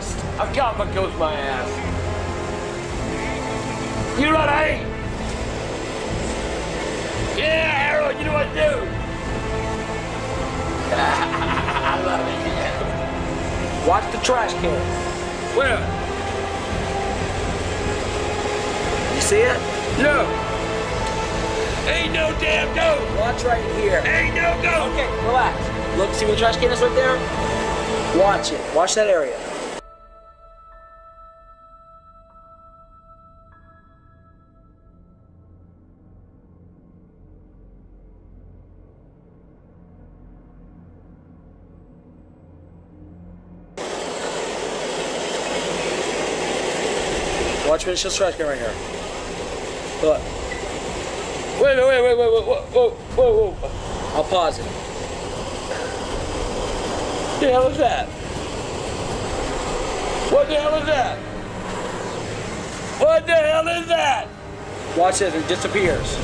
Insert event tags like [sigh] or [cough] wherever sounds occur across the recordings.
ghost. I got my ghost my ass. You ready? Yeah, Harold, you know what to do. I love it. Watch the trash can. Where? You see it? No. Ain't no damn ghost. Watch right here. Ain't no ghost. Okay, relax. Look, see where the trash can is right there? Watch it. Watch that area. It's just trash can right here. Look, Wait, wait, wait, wait, wait, whoa, whoa, whoa. I'll pause it. What The hell is that? What the hell is that? What the hell is that? Watch this, it disappears.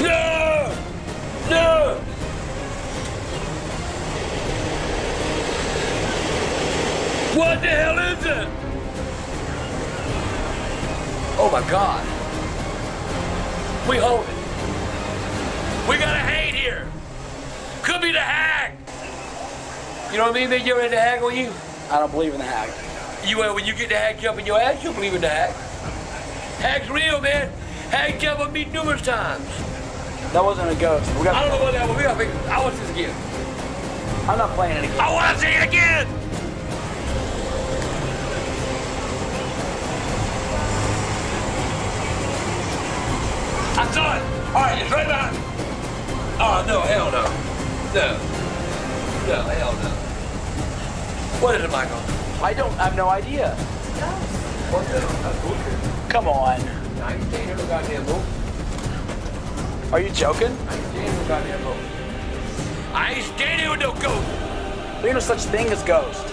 No! No! What the hell is it? Oh my god. We hold it. We got a hate here. Could be the hag. You know what I mean? They get ready to hag on you. I don't believe in the hag. You uh, when you get the hag jump in your ass, you'll believe in the hag. Hag's real, man. Hag jump on me numerous times. That wasn't a ghost. We got I don't know what that was. We gotta. I want this again. I'm not playing it again. I want to see it again. I saw it. All right, it's right behind. Oh no, hell no, no, no, hell no. What is it, Michael? I don't I have no idea. What the? Come on. I ain't no goddamn boat. Are you joking? I ain't here no goddamn boat. I ain't here with no ghost. There's no such thing as ghost.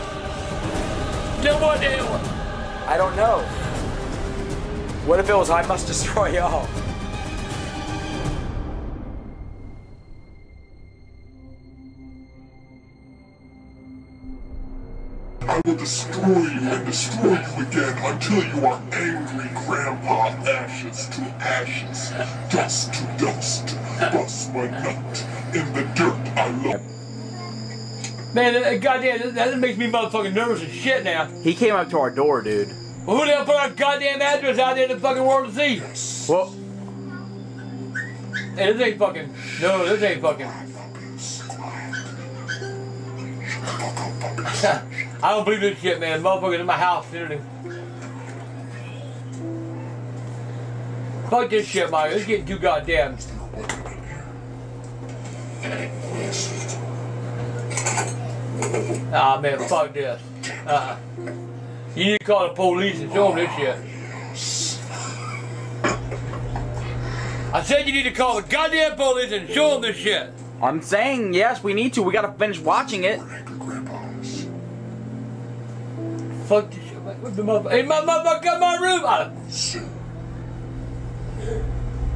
Then what the hell? I don't know. What if it was I must destroy y'all? I will destroy you and destroy you again until you are angry, Grandpa. Ashes to ashes, dust to dust. Bust my nut in the dirt I love. Man, that, goddamn, that, that makes me motherfucking nervous as shit now. He came up to our door, dude. Well, who the hell put our goddamn address out there in the fucking world to see? Well, Hey, this ain't fucking. No, this ain't fucking. [laughs] I don't believe this shit, man. Motherfuckers in my house, literally. Fuck this shit, Mario. It's getting too goddamn. Ah, man, fuck this. Uh-uh. You need to call the police and show them this shit. I said you need to call the goddamn police and show them this shit. I'm saying yes, we need to. We gotta finish watching it. Angry Grandpas. Fuck this shit. What the motherfucker? Hey, my motherfucker, come my room. I, Soon.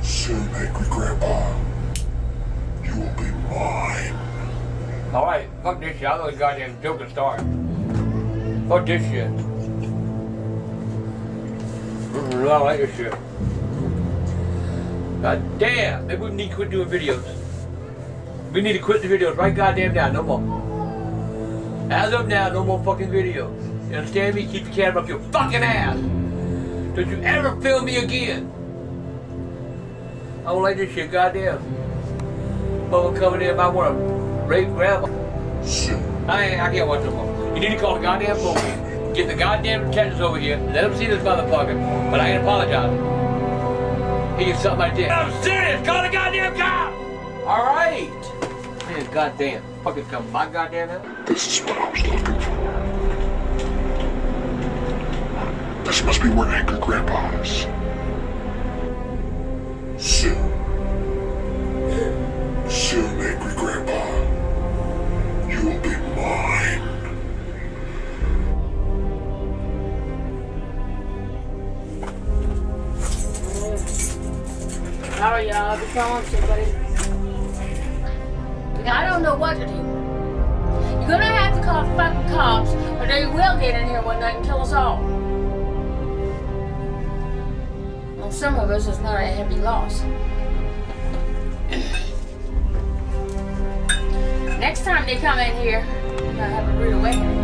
Soon, Angry Grandpa. You will be mine. all right, fuck this shit. I know the goddamn joke to start. Fuck this shit. Mm, I don't like this shit. God damn, maybe we need to quit doing videos. We need to quit the videos right goddamn now, no more. As of now, no more fucking videos. You understand me? Keep your camera up your fucking ass. Don't you ever film me again. I don't like this shit, goddamn. Mother coming in, I want to rape grandma. Shit. I ain't, I can't watch no more. You need to call the goddamn police. Get the goddamn detectives over here. Let them see this motherfucker. But I ain't apologize. He something like this. I'm serious. Call the goddamn cop. All right. Man, goddamn. Fucking come my goddamn house. This is what I was looking for. This must be where Angry Grandpa is. Soon. Soon, Angry Grandpa. You will be mine. All right, y'all. Be calm, shit, buddy. I don't know what to do. You're gonna have to call the fucking cops, or they will get in here one night and kill us all. Well, some of us, it's not a heavy loss. Next time they come in here, you're gonna have a rude awakening.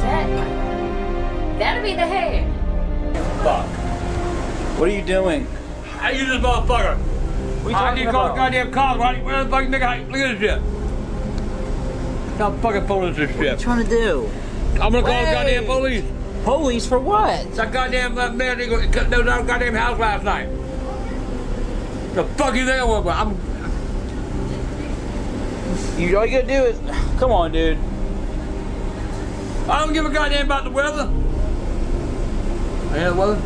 That, that'll be the head. Fuck. What are you doing? I use this motherfucker. We are you I talking need to call the about? goddamn cops. Why, where the fuck nigga? Look at this shit. Stop fucking pulling this shit? What are you shit. trying to do? I'm gonna call the goddamn police. Police for what? It's That goddamn uh, man they cut those out goddamn house last night. The fuck you I was? I'm You all you gotta do is, come on, dude. I don't give a goddamn about the weather. Yeah, the weather.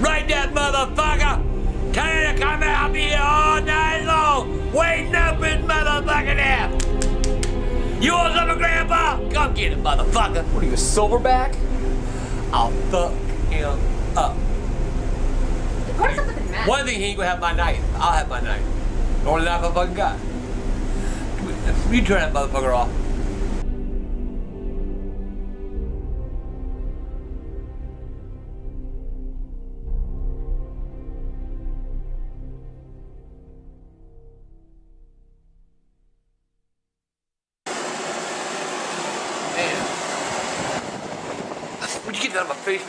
Right that motherfucker! You to come out, be here all night long, waiting up his motherfucking ass. You want some grandpa? Come get him, motherfucker. What are you, a silverback? I'll fuck him up. What's up with the mask? One thing he ain't gonna have my knife. I'll have my knife. The only knife I fucking got. You turn that motherfucker off.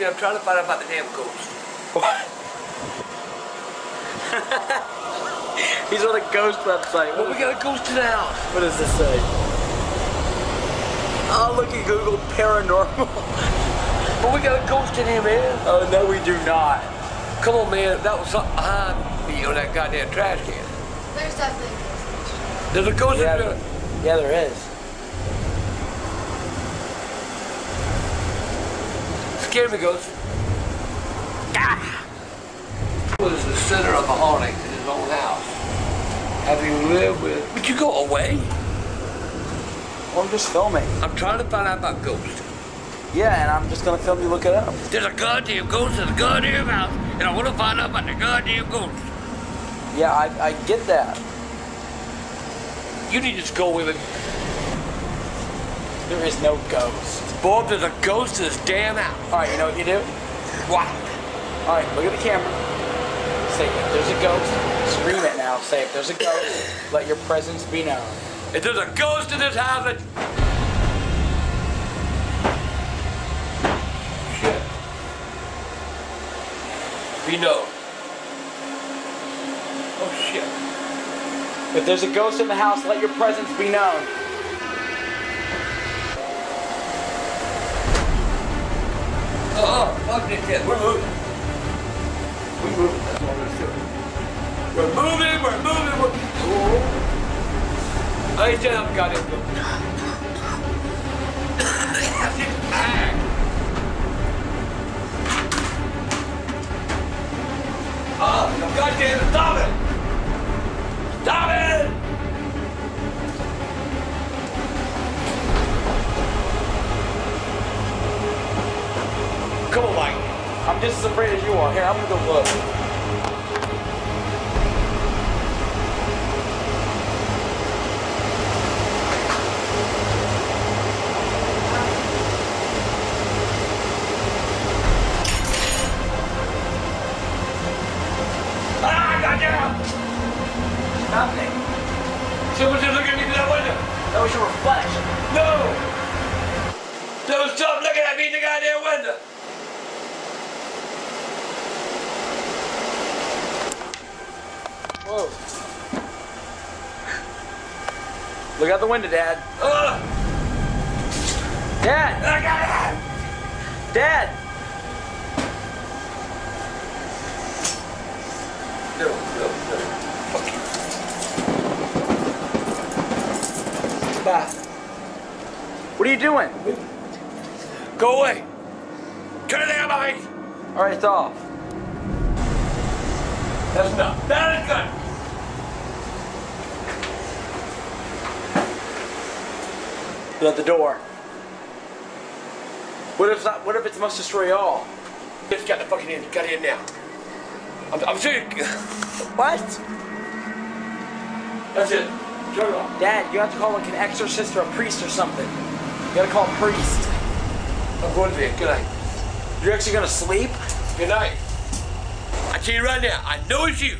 That out of my face, man? I'm trying to find out about the damn ghost. [laughs] He's on a ghost website. What Well, we got a ghost in the house. What does this say? Oh, look at Google paranormal. [laughs] But we got a ghost in here, man. Oh, no, we do not. Come on, man. That was something behind me on that goddamn trash can. There's definitely a ghost. There's a ghost Yeah, in there. yeah, there is. Scare me, ghost. Ah! Was the center of a haunting in his own house. Having lived with. Would you go away? Well, I'm just filming. I'm trying to find out about ghosts. Yeah, and I'm just gonna film you look it up. There's a goddamn ghost in the goddamn house, and I want to find out about the goddamn ghost. Yeah, I, I get that. You need to just go with it. There is no ghost. Bob, there's a ghost in this damn house. All right, you know what you do? What? All right, look at the camera. Say, if there's a ghost, scream it now. Say, if there's a ghost, [coughs] let your presence be known. If there's a ghost in this house, let... Shit. Be known. Oh shit. If there's a ghost in the house, let your presence be known. Oh, fuck this. We're moving. We're moving. That's all we're doing. We're moving, we're moving, we're... Oh. I telling them goddamn. Ah. Oh, goddamn it, stop it! Stop it! Come on, Mike. I'm just as afraid as you are. Here, I'm gonna go look. Ah! Nothing. Looking that window. No! Looking at me in the goddamn window. Whoa. Look out the window, Dad. Ugh! Dad! I got it! Dad! No, no, no. Bye. What are you doing? Go away. Turn the other way. All right, it's off. That's enough. That is good. Look at the door. What if it's not, what if it's must destroy all? Just got the fucking in. Got in now. I'm, I'm serious. [laughs] What? That's it. Turn it off. Dad, you have to call like an exorcist or a priest or something. You gotta call a priest. I'm going to bed. Good night. You're actually gonna sleep? Good night. I tell you right now, I know it's you.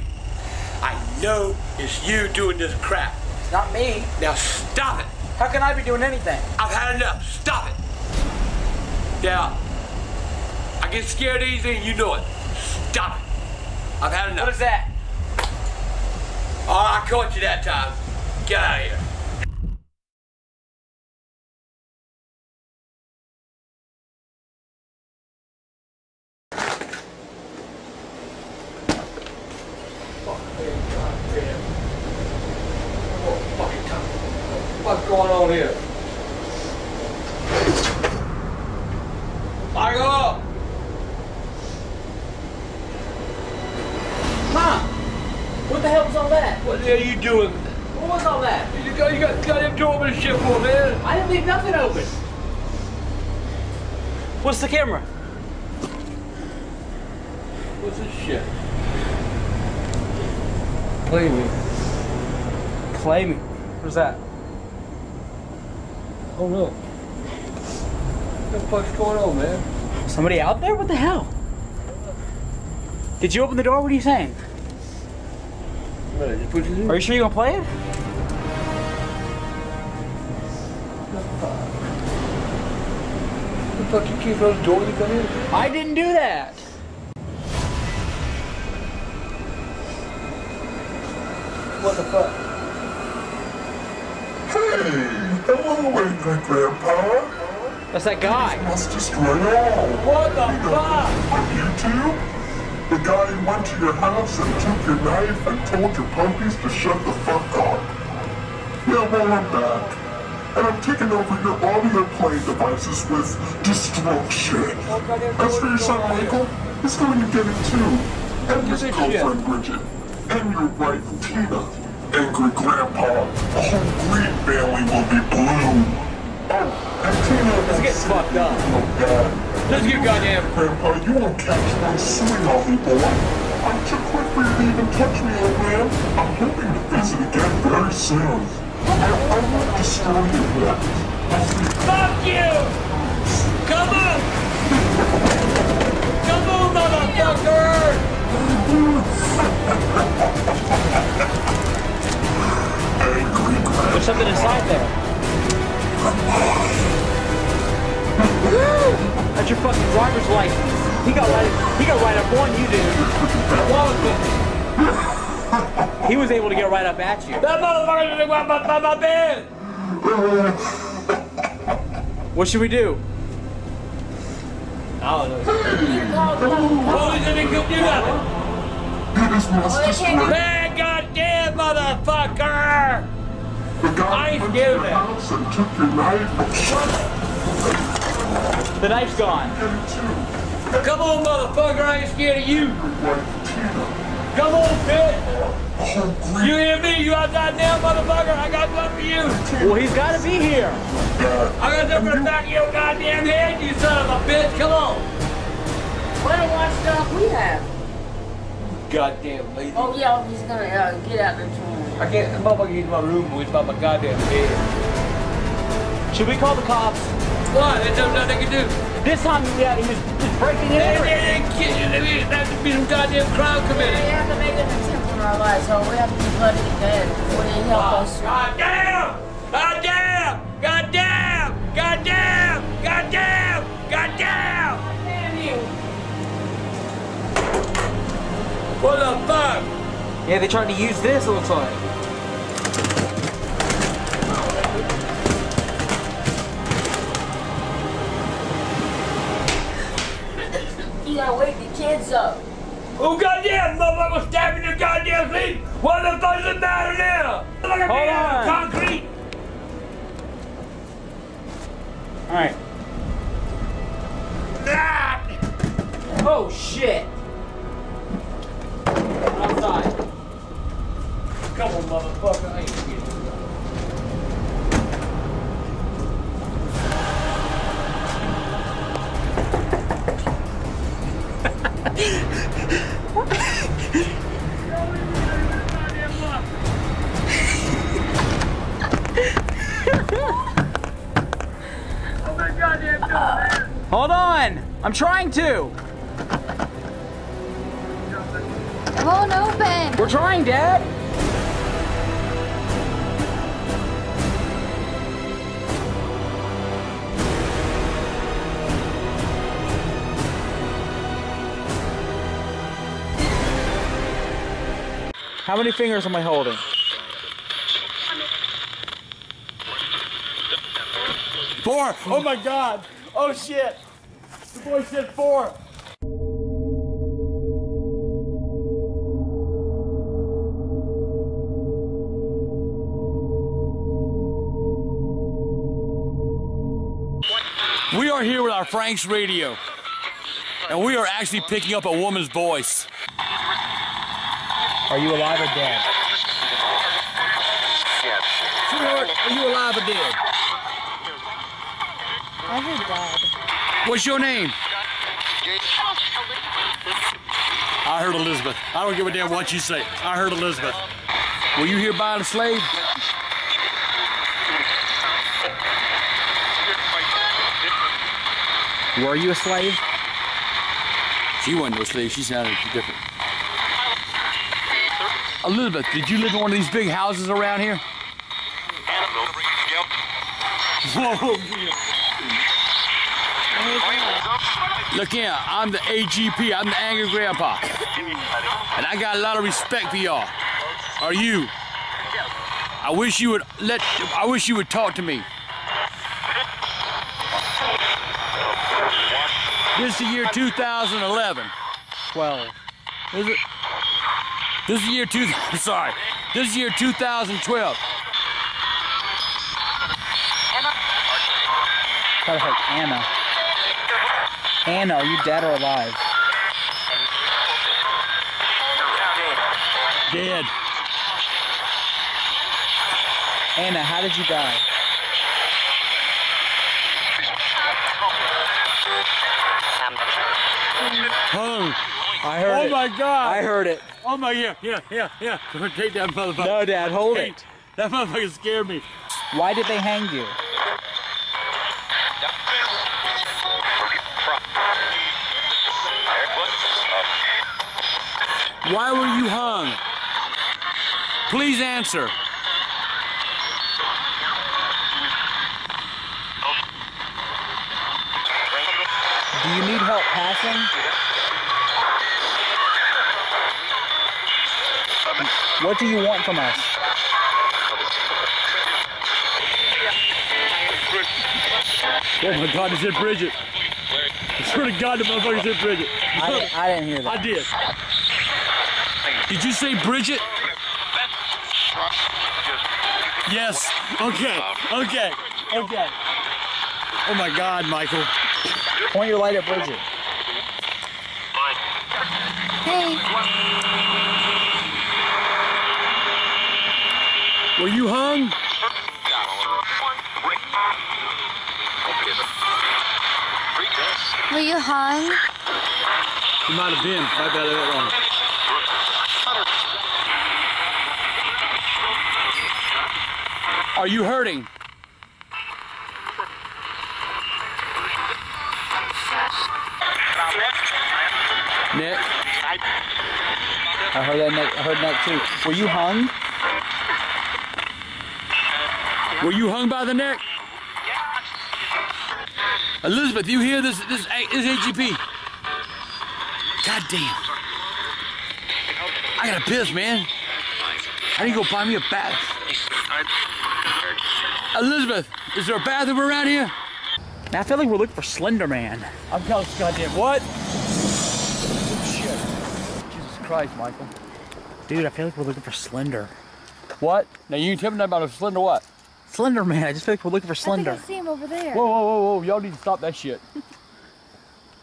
I know it's you doing this crap. It's not me. Now stop it. How can I be doing anything? I've had enough. Stop it. Yeah. I get scared easy and you know it. Stop it. I've had enough. What is that? Oh, I caught you that time. Get out of here. What's going on here? Michael! Mom! What the hell was all that? What the hell are you doing? What was all that? You got, you got, got him door open shit for man. I didn't leave nothing open. What's the camera? What's this shit? Play me. Play me. What's that? Oh no. What the fuck's going on, man? Somebody out there? What the hell? Did you open the door? What are you saying? Just put you Are you sure you're gonna play it? the fuck you keep those doors you come in? I didn't do that. What the fuck? Hello, angry grandpa. That's that guy. Must destroy all. What the You know, fuck? From you two? The guy who went to your house and took your knife and told your puppies to shut the fuck up. Yeah, well, I'm back. And I'm taking over your audio playing devices with destruction. As for your son Michael, he's going to get it too. And his girlfriend Bridget. And your wife Tina. Angry grandpa. The whole Green family will be blue. Oh, and Tina. Let's get fucked up. Let's get goddamn. Grandpa, you won't catch one swing on me, boy. I'm too quick for you to even touch me, old man. I'm hoping to visit again very soon. I, I won't destroy you yet. I'll see you. Fuck you! Come on! Come on, motherfucker! [laughs] There's something inside there. That's your fucking driver's license. He got right. He got right up on you, dude. He was able to get right up at you. That motherfucker just went by, by my bed! What should we do? I don't know. You called the Police didn't do nothing. Is must they destroy. can't- Man, goddamn motherfucker! The I guy ain't went to scared your of that. house and took your knife. The knife's gone. Get it too. Come on, motherfucker, I ain't scared of you. Your wife Tina. Come on, bitch! The whole You hear me? You outside now, motherfucker? I got one for you. Well, he's got to be here. I got something for the back of your goddamn head, you son of a bitch. Come on. What a watch dog we have. Goddamn lady. Oh yeah, he's gonna uh, get out there tomorrow. I can't, the motherfucker get in my room with my, my goddamn head. Should we call the cops? What? There's nothing they can do. This time, yeah, he was just breaking and They, entering. they, they, kid- they, they have to be some goddamn crime committed. We committee. have to make an attempt on our lives, so we have to be bloody and dead before they help us. God damn! God damn! God What the fuck? Yeah, they tried to use this. all the time. You gotta wake the kids up. Oh goddamn, motherfucker stabbing your goddamn feet! What the fuck is the matter now? Look at Hold me on. concrete! All right. Ah! Oh shit. Outside. Come on, motherfucker. I ain't kidding. Hold on! I'm trying to! It won't open. We're trying, Dad. How many fingers am I holding? Four. Oh my God. Oh shit. The boy said four. Our Frank's radio, and we are actually picking up a woman's voice. Are you alive or dead? Sweetheart, are you alive or dead? I heard dad. What's your name? I heard Elizabeth. I don't give a damn what you say. I heard Elizabeth. Were you here buying a slave? Were you a slave? She wasn't no slave. She sounded different. Elizabeth, did you live in one of these big houses around here? [laughs] Look here, I'm the AGP. I'm the angry grandpa. And I got a lot of respect for y'all. Are you? I wish you would let I wish you would talk to me. This is the year 2011. 12. Is it? This is the year two. Sorry, this is the year 2012. Try to hook Anna. Anna, are you dead or alive? Dead. Anna, how did you die? Hung. I heard Oh it. Oh my God. I heard it. Oh my yeah, yeah, yeah, yeah. Take that motherfucker. No, Dad, hold Hey, it. That motherfucker scared me. Why did they hang you? Why were you hung? Please answer. Do you need help? What do you want from us? Oh my God, he said Bridget. I swear to God, the motherfucker said Bridget. I didn't, I didn't hear that. I did. Did you say Bridget? Yes. Okay. Okay. Okay. Oh my God, Michael. Point your light at Bridget. Were you hung? were you hung? You might have been. Might have that wrong. Are you hurting? Nick, I heard that neck, I heard that too. Were you hung? Were you hung by the neck? Elizabeth, you hear this? This, this AGP. God damn. I gotta piss, man. I need to go find me a bath. Elizabeth, is there a bathroom around here? Now I feel like we're looking for Slender Man. I'm telling you, goddamn what? Shit. Jesus Christ, Michael. Dude, I feel like we're looking for Slender. What? Now you can tell me nothing about a slender what? Slender Man. I just feel like we're looking for I think Slender. I see him over there. Whoa, whoa, whoa, whoa! Y'all need to stop that shit.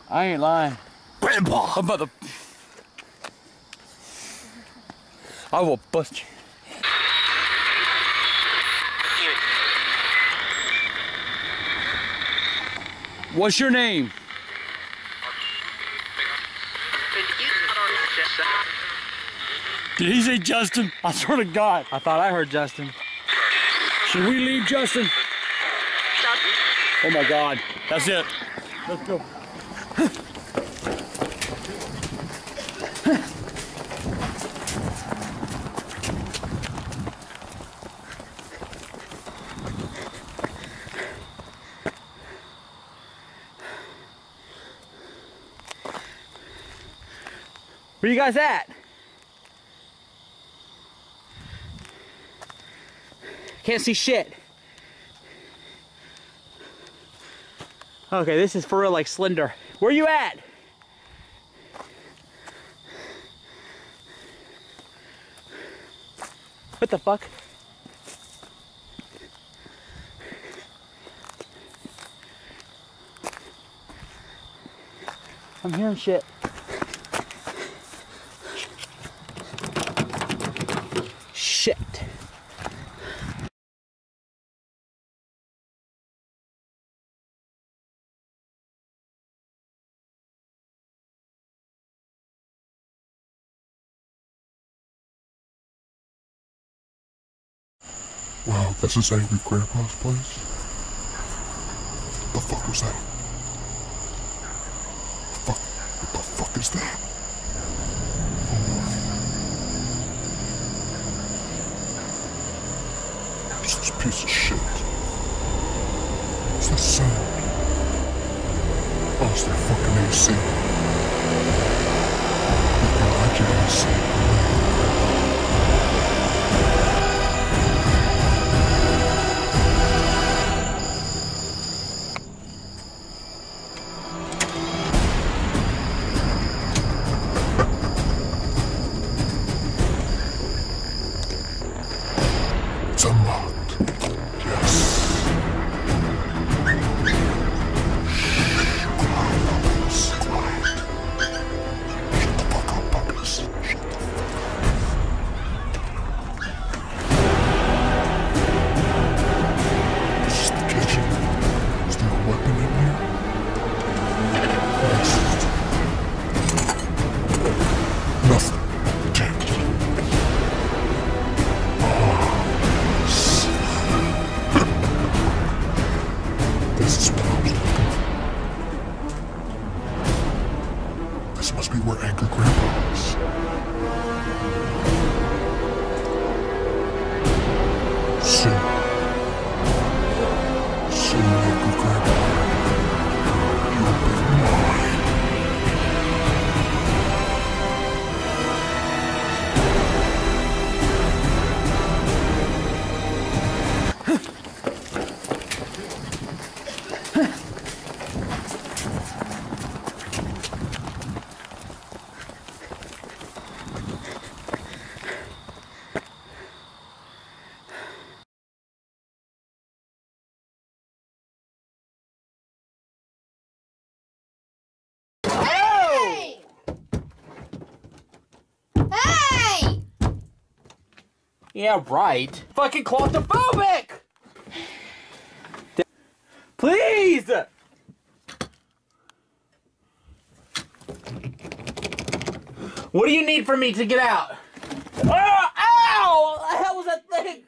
I ain't lying. Grandpa, I'm about to. I will bust you. What's your name? Did he say Justin? I swear to God. I thought I heard Justin. Should we leave, Justin? Stop. Oh my God. That's it. Let's go. Where you guys at? Can't see shit. Okay, this is for real like Slender. Where you at? What the fuck? I'm hearing shit. Shit. Wow, this is Angry Grandpa's place? What The fuck was that? Fuck, what the fuck is that? What's this piece of shit? What's that sound? Oh, it's that fucking AC. You like your Yeah, right. Fucking claustrophobic! Please! What do you need from me to get out? Oh, ow! What the hell was that thing?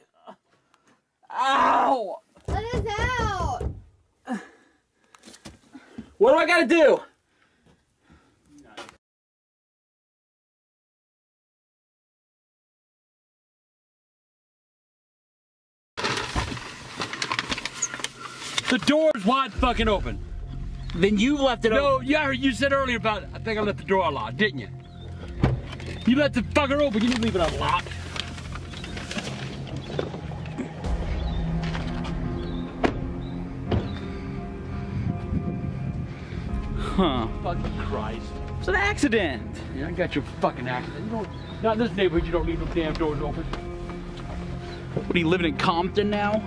Ow! Let us out! What do I gotta do? The door's wide fucking open. Then you left it open. No, yeah, you said earlier about I think I left the door unlocked, didn't you? You left the fucker open, you didn't leave it unlocked. Huh. Fucking Christ. It's an accident. Yeah, I got your fucking accident. You don't, not in this neighborhood, you don't leave no damn doors open. What are you living in Compton now?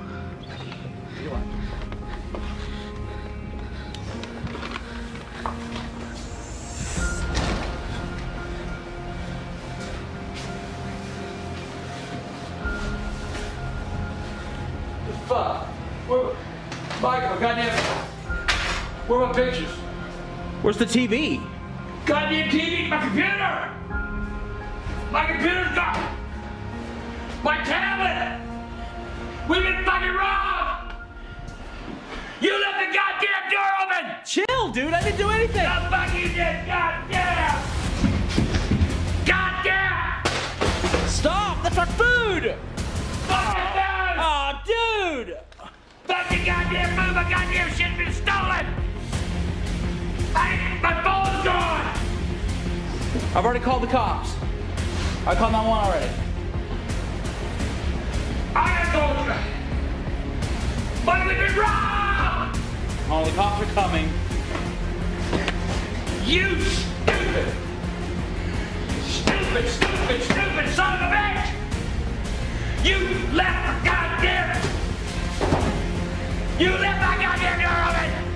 Where's the TV? Goddamn TV, my computer! My computer's gone! My tablet! We've been fucking robbed! You left the goddamn door open! Chill, dude. I didn't do anything. The fuck you did, goddamn! Goddamn! Stop. That's our food. Fucking down! Oh, dude. Fucking goddamn move, my goddamn shit's been stolen! My phone's gone! I've already called the cops. I called 911 already. I am going But we've been wrong! Oh, the cops are coming. You stupid! Stupid, stupid, stupid son of a bitch! You left my goddamn... You left my goddamn door open!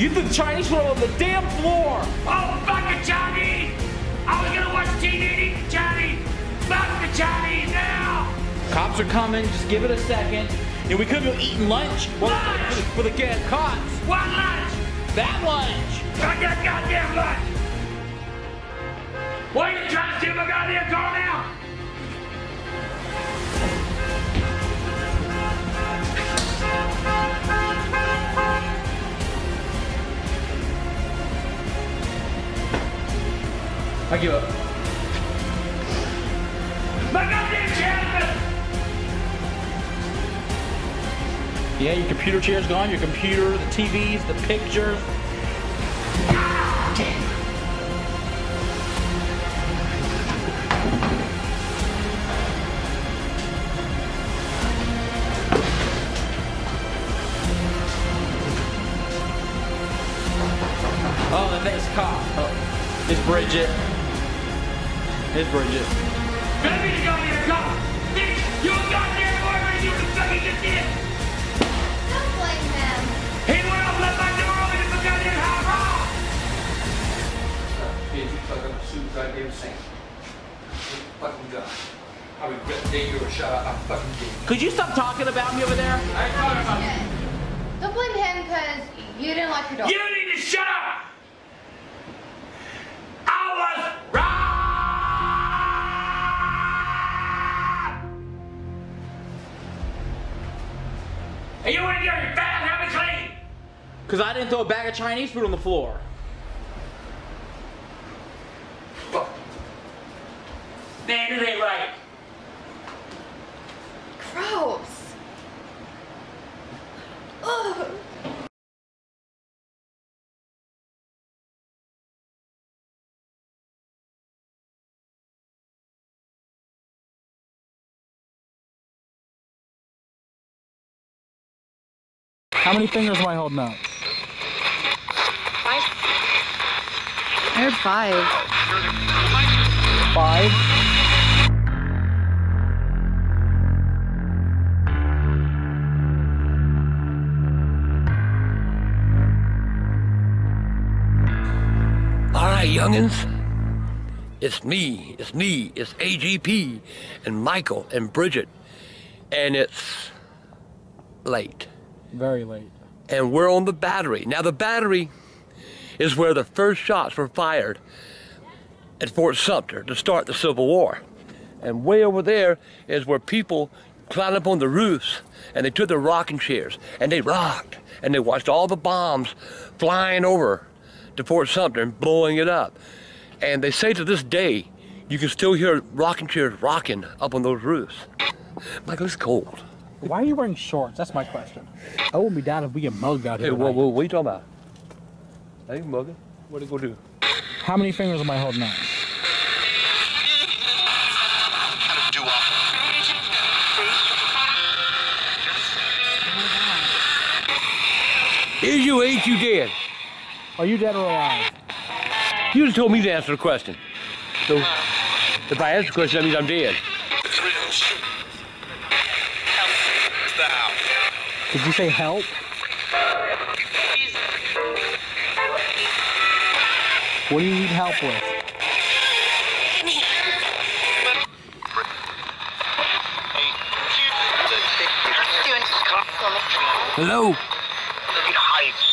You threw the Chinese food on the damn floor. Oh, fuck the Chinese! I was gonna watch TV and eat the Chinese! Fuck the Chinese now! Cops are coming. Just give it a second. And we could have been eating lunch. Lunch! for the, for the cops. What lunch? That lunch. Got that goddamn lunch! Why are you trying to steal my goddamn car now? I give up. My goddamn chair! Yeah, your computer chair's gone. Your computer, the TVs, the pictures. Of Chinese food on the floor. Fuck. Man, it ain't right. Gross. Ugh. How many fingers am I holding up? I heard five. Five. All right, youngins. It's me, it's me, it's AGP, and Michael, and Bridget. And it's late. Very late. And we're on the battery. Now, the battery is where the first shots were fired at Fort Sumter to start the Civil War. And way over there is where people climbed up on the roofs and they took their rocking chairs and they rocked and they watched all the bombs flying over to Fort Sumter and blowing it up. And they say to this day, you can still hear rocking chairs rocking up on those roofs. Michael, it's cold. Why are you wearing shorts? That's my question. I won't be down if we get mugged out Hey, here. what, tonight. what, what are you talking about? I ain't mugging. What are you gonna do? How many fingers am I holding up? Is you ain't you dead? Are you dead or alive? You just told me to answer the question. So if I answer the question, that means I'm dead. Did you say help? What do you need help with? Hello? Heights.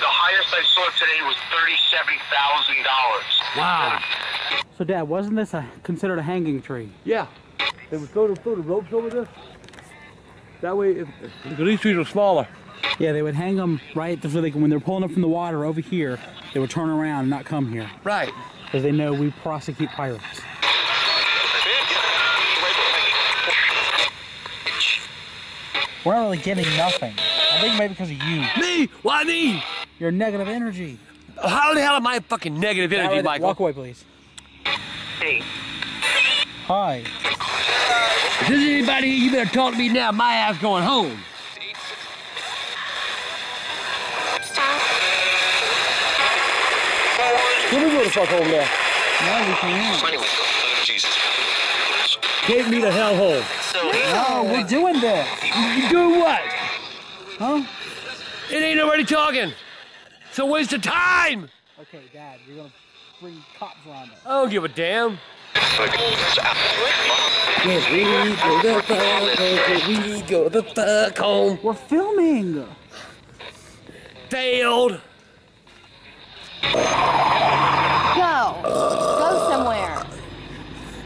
The highest I saw today was thirty-seven thousand dollars. Wow. So, Dad, wasn't this a, considered a hanging tree? Yeah. They would throw the, throw the ropes over this. That way, if, because these trees are smaller. Yeah, they would hang them right so they can, when they're pulling up from the water over here, they would turn around and not come here Right. because they know we prosecute pirates. We're not really getting nothing. I think maybe because of you. Me? Why me? Your negative energy. How the hell am I fucking negative energy, Michael? Walk away, please. Hey, Hi. If there's anybody here, you better talk to me now. My ass going home. Let me go the fuck home now. No, we can't. Take me to hell home. No, we're doing this. You do what? Huh? It ain't nobody talking. It's a waste of time. Okay, Dad, you're gonna bring cops around us. I don't give a damn. we go the fuck home. We're filming. Failed. Go. Go somewhere.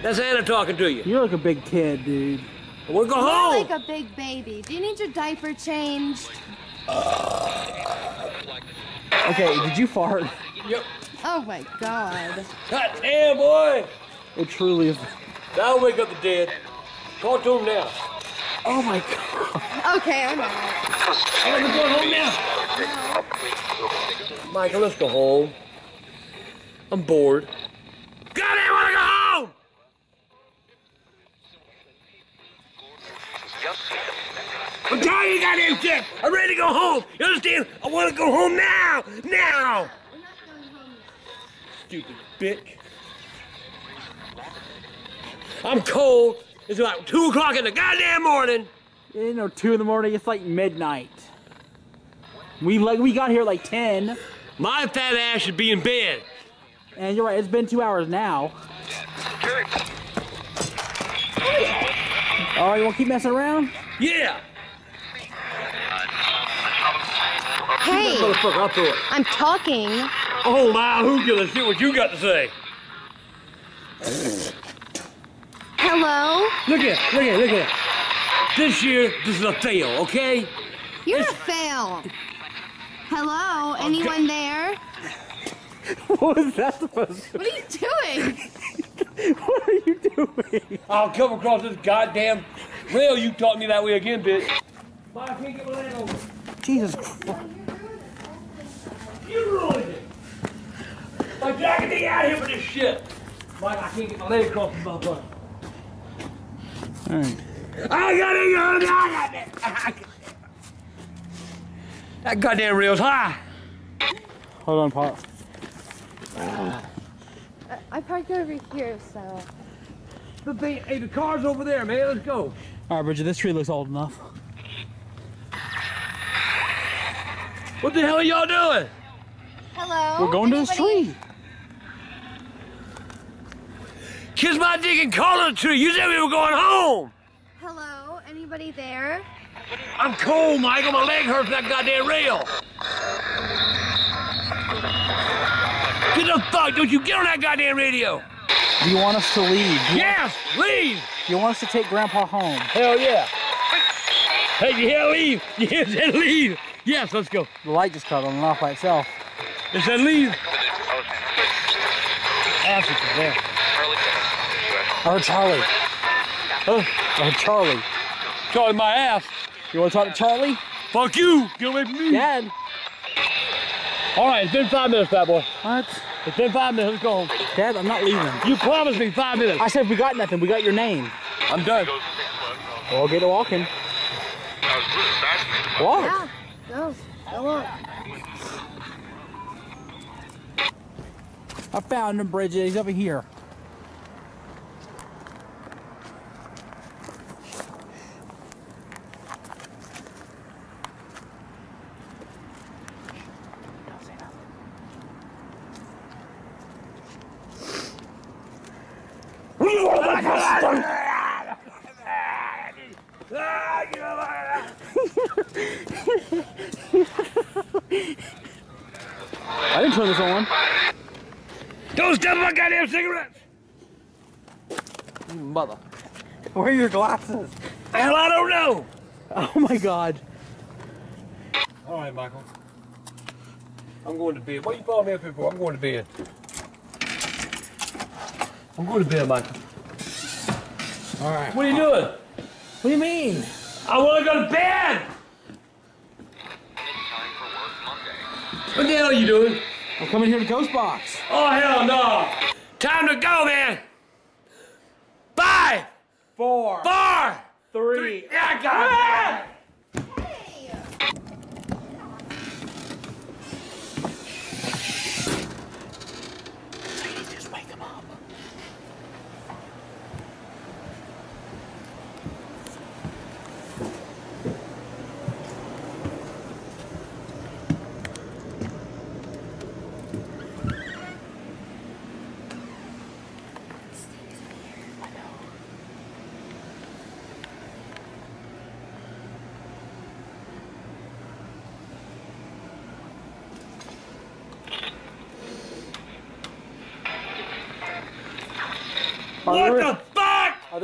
That's Anna talking to you. You're like a big kid, dude. We'll go home. You're home. like a big baby. Do you need your diaper changed? Okay, did you fart? Yep. Oh my god. God damn, boy. It truly is. That'll wake up the dead. Talk to him now. Oh my god. Okay, I'm out. Hey, we're going home now. Michael, let's go home. I'm bored. God, I want to go home. I'm tired of you goddamn shit. I'm ready to go home. You understand? I want to go home now. Now. Stupid bitch. I'm cold. It's about 2 o'clock in the goddamn morning. You know, two in the morning. It's like midnight. We like we got here like ten, My fat ass should be in bed. and you're right. It's been two hours now. Oh, you want to keep messing around? Yeah. Hey, Motherfucker, I'll throw it. I'm talking. Oh my, who gives a shit what you got to say? Hello? Look at, look at, look at. This year, this is a fail, okay? You're a fail. Hello? Anyone there? [laughs] What is that supposed to? be? What are you doing? [laughs] What are you doing? I'll come across this goddamn rail you taught me that way again, bitch. Why I can't get my leg over? Jesus Christ. You ruined it. My jacket, get out of here with this shit. Mike, I can't get my leg across the motherfucker. All right. I got it, I got it. That goddamn rail's high. Hold on, Pop. Uh, I parked over here, so. The thing, hey, the car's over there, man. Let's go. All right, Bridget. This tree looks old enough. What the hell are y'all doing? Hello? We're going to this tree. Kiss my dick and call it a tree. You said we were going home. Hello? Anybody there? I'm cold, Michael. My leg hurts that goddamn rail. Get the fuck! Don't you get on that goddamn radio? Do you want us to leave? Do you, Yes, leave. do you want us to take Grandpa home? Hell yeah. Hey, you hear leave? [laughs] You hear said leave? Yes, let's go. The light just cut on and off by itself. It said leave. Ass is there. Or Charlie. Huh? Or Charlie. Charlie, my ass. You want to talk to Charlie? Fuck you. Get away from me. Dad. All right, it's been five minutes, fat boy. What? It's been five minutes. Let's go home. Dad, I'm not leaving. You promised me five minutes. I said we got nothing. We got your name. I'm done. Well, get to walking. Walk. Yeah. No. Go on. I found him, Bridget. He's over here. I didn't turn this on. Don't step my goddamn cigarettes. Mother. Where are your glasses? Hell, I don't know. Oh my god. All right, Michael. I'm going to bed. What are you following me up here for? I'm going to bed. I'm going to bed, Michael. All right. What are you doing? What do you mean? I want to go to bed. What the hell are you doing? I'm coming here to Ghost Box. Oh, hell no. Time to go, man. Five. Four. Four. Three. three. Yeah, I got it. Ah!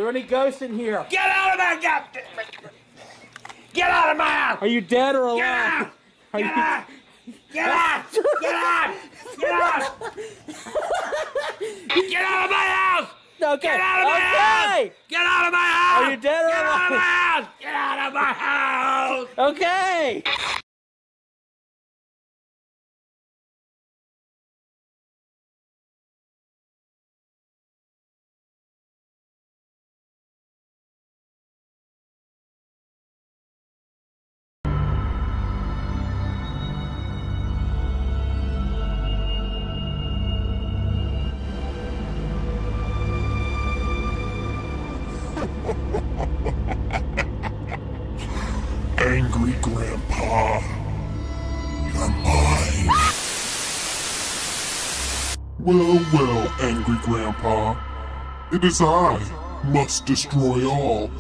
There are any ghosts in here? Get out of my goddamn. Get out of my house. Are you dead or Get alive? out. Are Get you- out. Get out. Get out. Get out. Get out of my house. Okay. Get out of my okay. house. Get out of my house. Are you dead or Get out of my house. Get out of my house. Okay. It is I, must destroy all.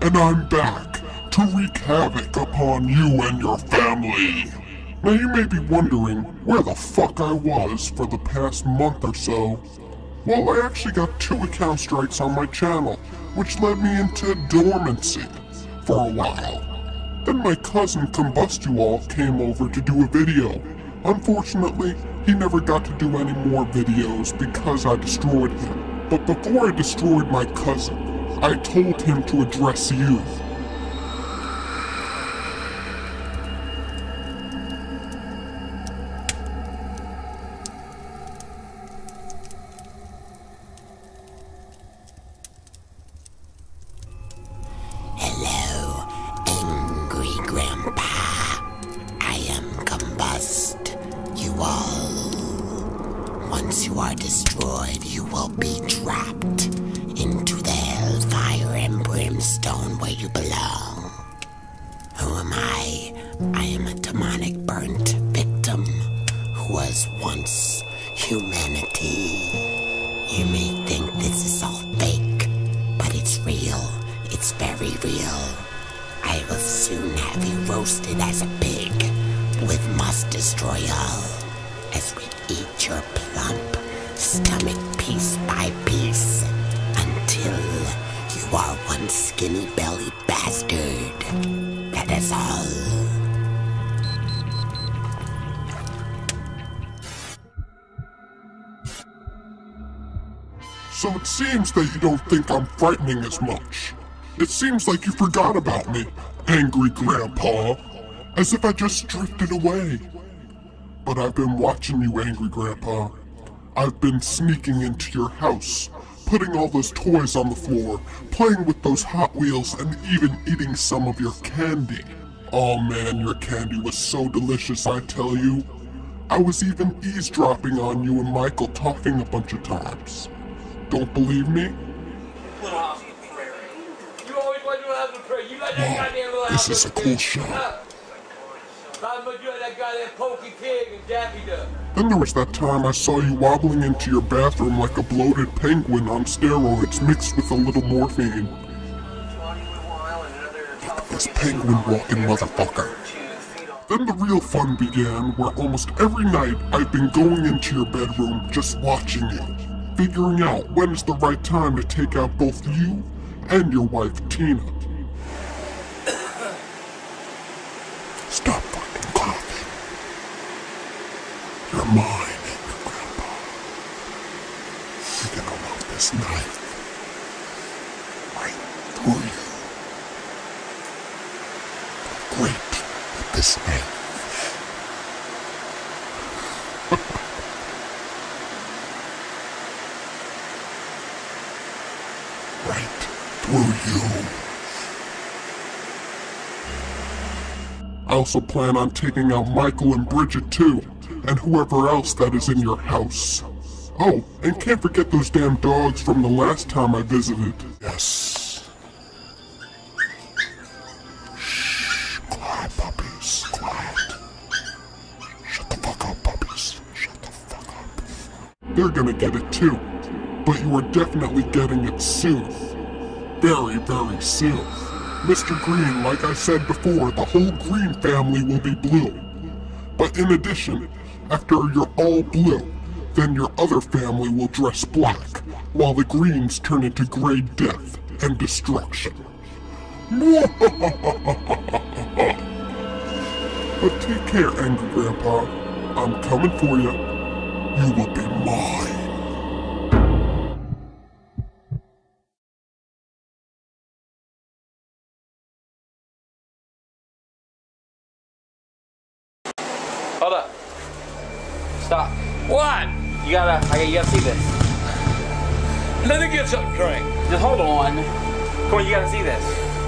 And I'm back to wreak havoc upon you and your family. Now you may be wondering where the fuck I was for the past month or so. Well, I actually got two account strikes on my channel, which led me into dormancy for a while. Then my cousin Combust You All came over to do a video. Unfortunately, he never got to do any more videos because I destroyed him. But before I destroyed my cousin, I told him to address you. You don't think I'm frightening as much. It seems like you forgot about me, angry grandpa. As if I just drifted away. But I've been watching you, angry grandpa. I've been sneaking into your house, putting all those toys on the floor, playing with those Hot Wheels, and even eating some of your candy. Oh man, your candy was so delicious, I tell you. I was even eavesdropping on you and Michael talking a bunch of times. Don't believe me? You always want to have a prayer. You like that goddamn little This house is a over cool there. shot. Huh? Not as much you like that goddamn Porky Pig and Daffy Duck. Then there was that time I saw you wobbling into your bathroom like a bloated penguin on steroids mixed with a little morphine. Look at This penguin walking motherfucker. Then the real fun began where almost every night I've been going into your bedroom just watching you, figuring out when is the right time to take out both you and your wife Tina. Stop fucking coughing. Mine, angry grandpa. You're gonna love this knife. Right through you. Great with this knife. [laughs] right Screw you. I also plan on taking out Michael and Bridget too, and whoever else that is in your house. Oh, and can't forget those damn dogs from the last time I visited. Yes. Shh, quiet puppies, quiet. Shut the fuck up, puppies. Shut the fuck up. They're gonna get it too, but you are definitely getting it soon. Very, very soon. Mr. Green, like I said before, the whole Green family will be blue. But in addition, after you're all blue, then your other family will dress black, while the Greens turn into gray death and destruction. [laughs] but take care, Angry Grandpa. I'm coming for you. You will be mine. Come on, you gotta see this.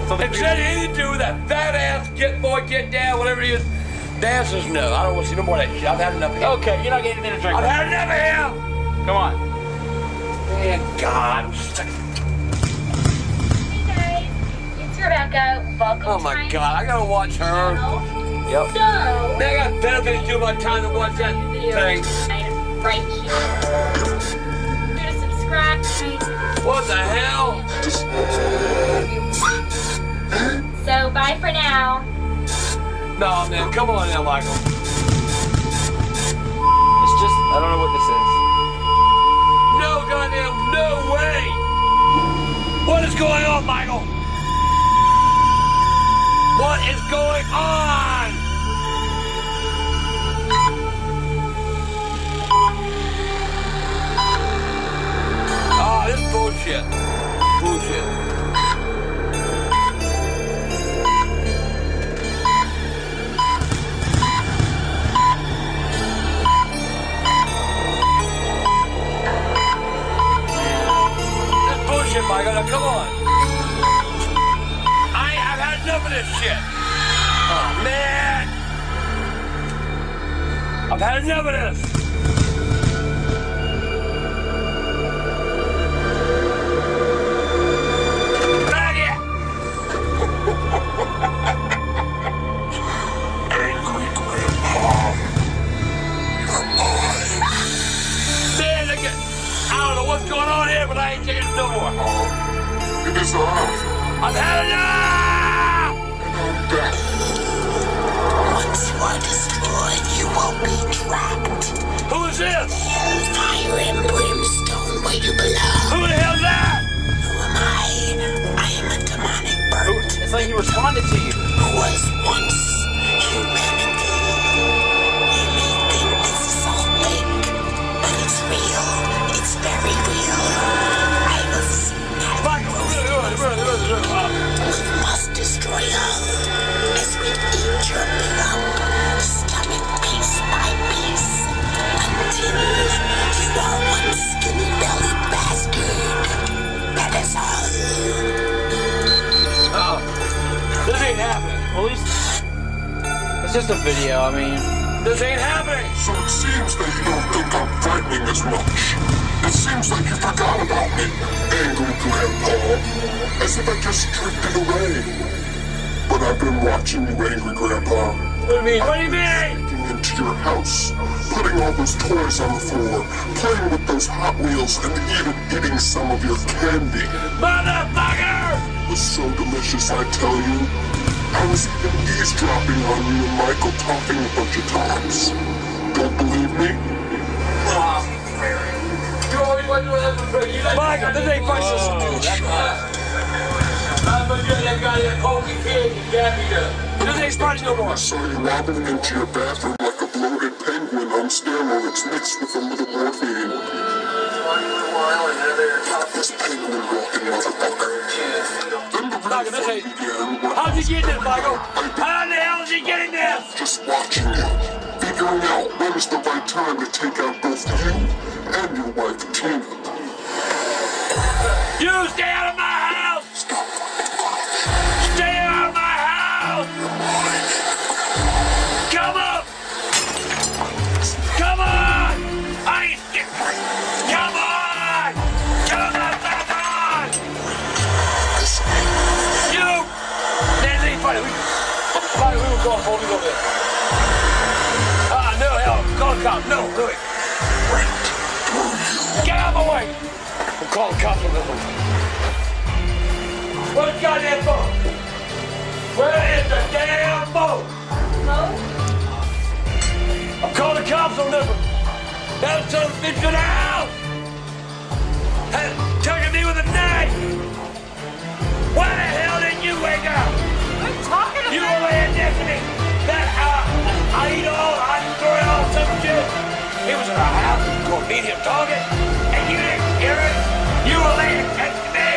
Something It said anything to do with that fat ass get boy, get down, whatever it is. Dancers, no. I don't want to see no more of that shit. I've had enough of him. Okay, you're not getting anything to drink. I've had enough of him. Come on. Man, God. I'm sick. Hey guys, it's Rebecca. Welcome Oh to my God, I gotta watch her. Yep. So, Man, I got benefits to my time to watch that thing. right here. Sure to subscribe. What the hell? So, bye for now. No, man, come on now, Michael. It's just, I don't know what this is. No goddamn, no way. What is going on, Michael? What is going on? This is bullshit. Bullshit. Bullshit, come on. I've had enough of this shit. Oh, man. I've had enough of this. Going on here, but I ain't taking it no more. It is I, I've had enough! and I'm back. Once you are destroyed, you will be trapped. Who is this? Fire and brimstone where you belong. Who the hell's that? Who am I? I am a demonic bird It's like he responded to you. who was once humanity. You may think this is all fake, but it's real. It's very real. It's just a video. I mean, This ain't happening. So it seems that you don't think I'm frightening as much. It seems like you forgot about me, angry Grandpa. As if I just drifted away. But I've been watching you, angry Grandpa. What do you mean? What do you mean? Breaking into your house, putting all those toys on the floor, playing with those Hot Wheels, and even eating some of your candy. Motherfucker! It was so delicious, I tell you. I was even eavesdropping on you and Michael talking a bunch of times. Don't believe me? Michael, this ain't priceless. I'm gonna get that goddamn pokey kid and grab me the. This ain't priceless no more. I saw you wobbling into your bathroom like a bloated penguin on steroids mixed with a little morphine. This penguin walking motherfucker. Then the real Michael, this ain't- How'd you get this, Michael? How the hell is he getting this? just watching you, figuring out when is the right time to take out both you and your wife Tina. You stay out of my building. Ah, no, help. Call the cop. No, do it. Wait. Get out of my way. We'll call the cop a little. Where's the goddamn boat? Where is the damn boat? No. I'm calling the cops on them. one. That son of a bitch been out! Has tugging me with a knife! Why the hell didn't you wake up? I'm talking about You were laying next to me! I eat all, I throw it all, some shit. He was in our house. Gonna meet him target, and you didn't hear it. You were laying to me,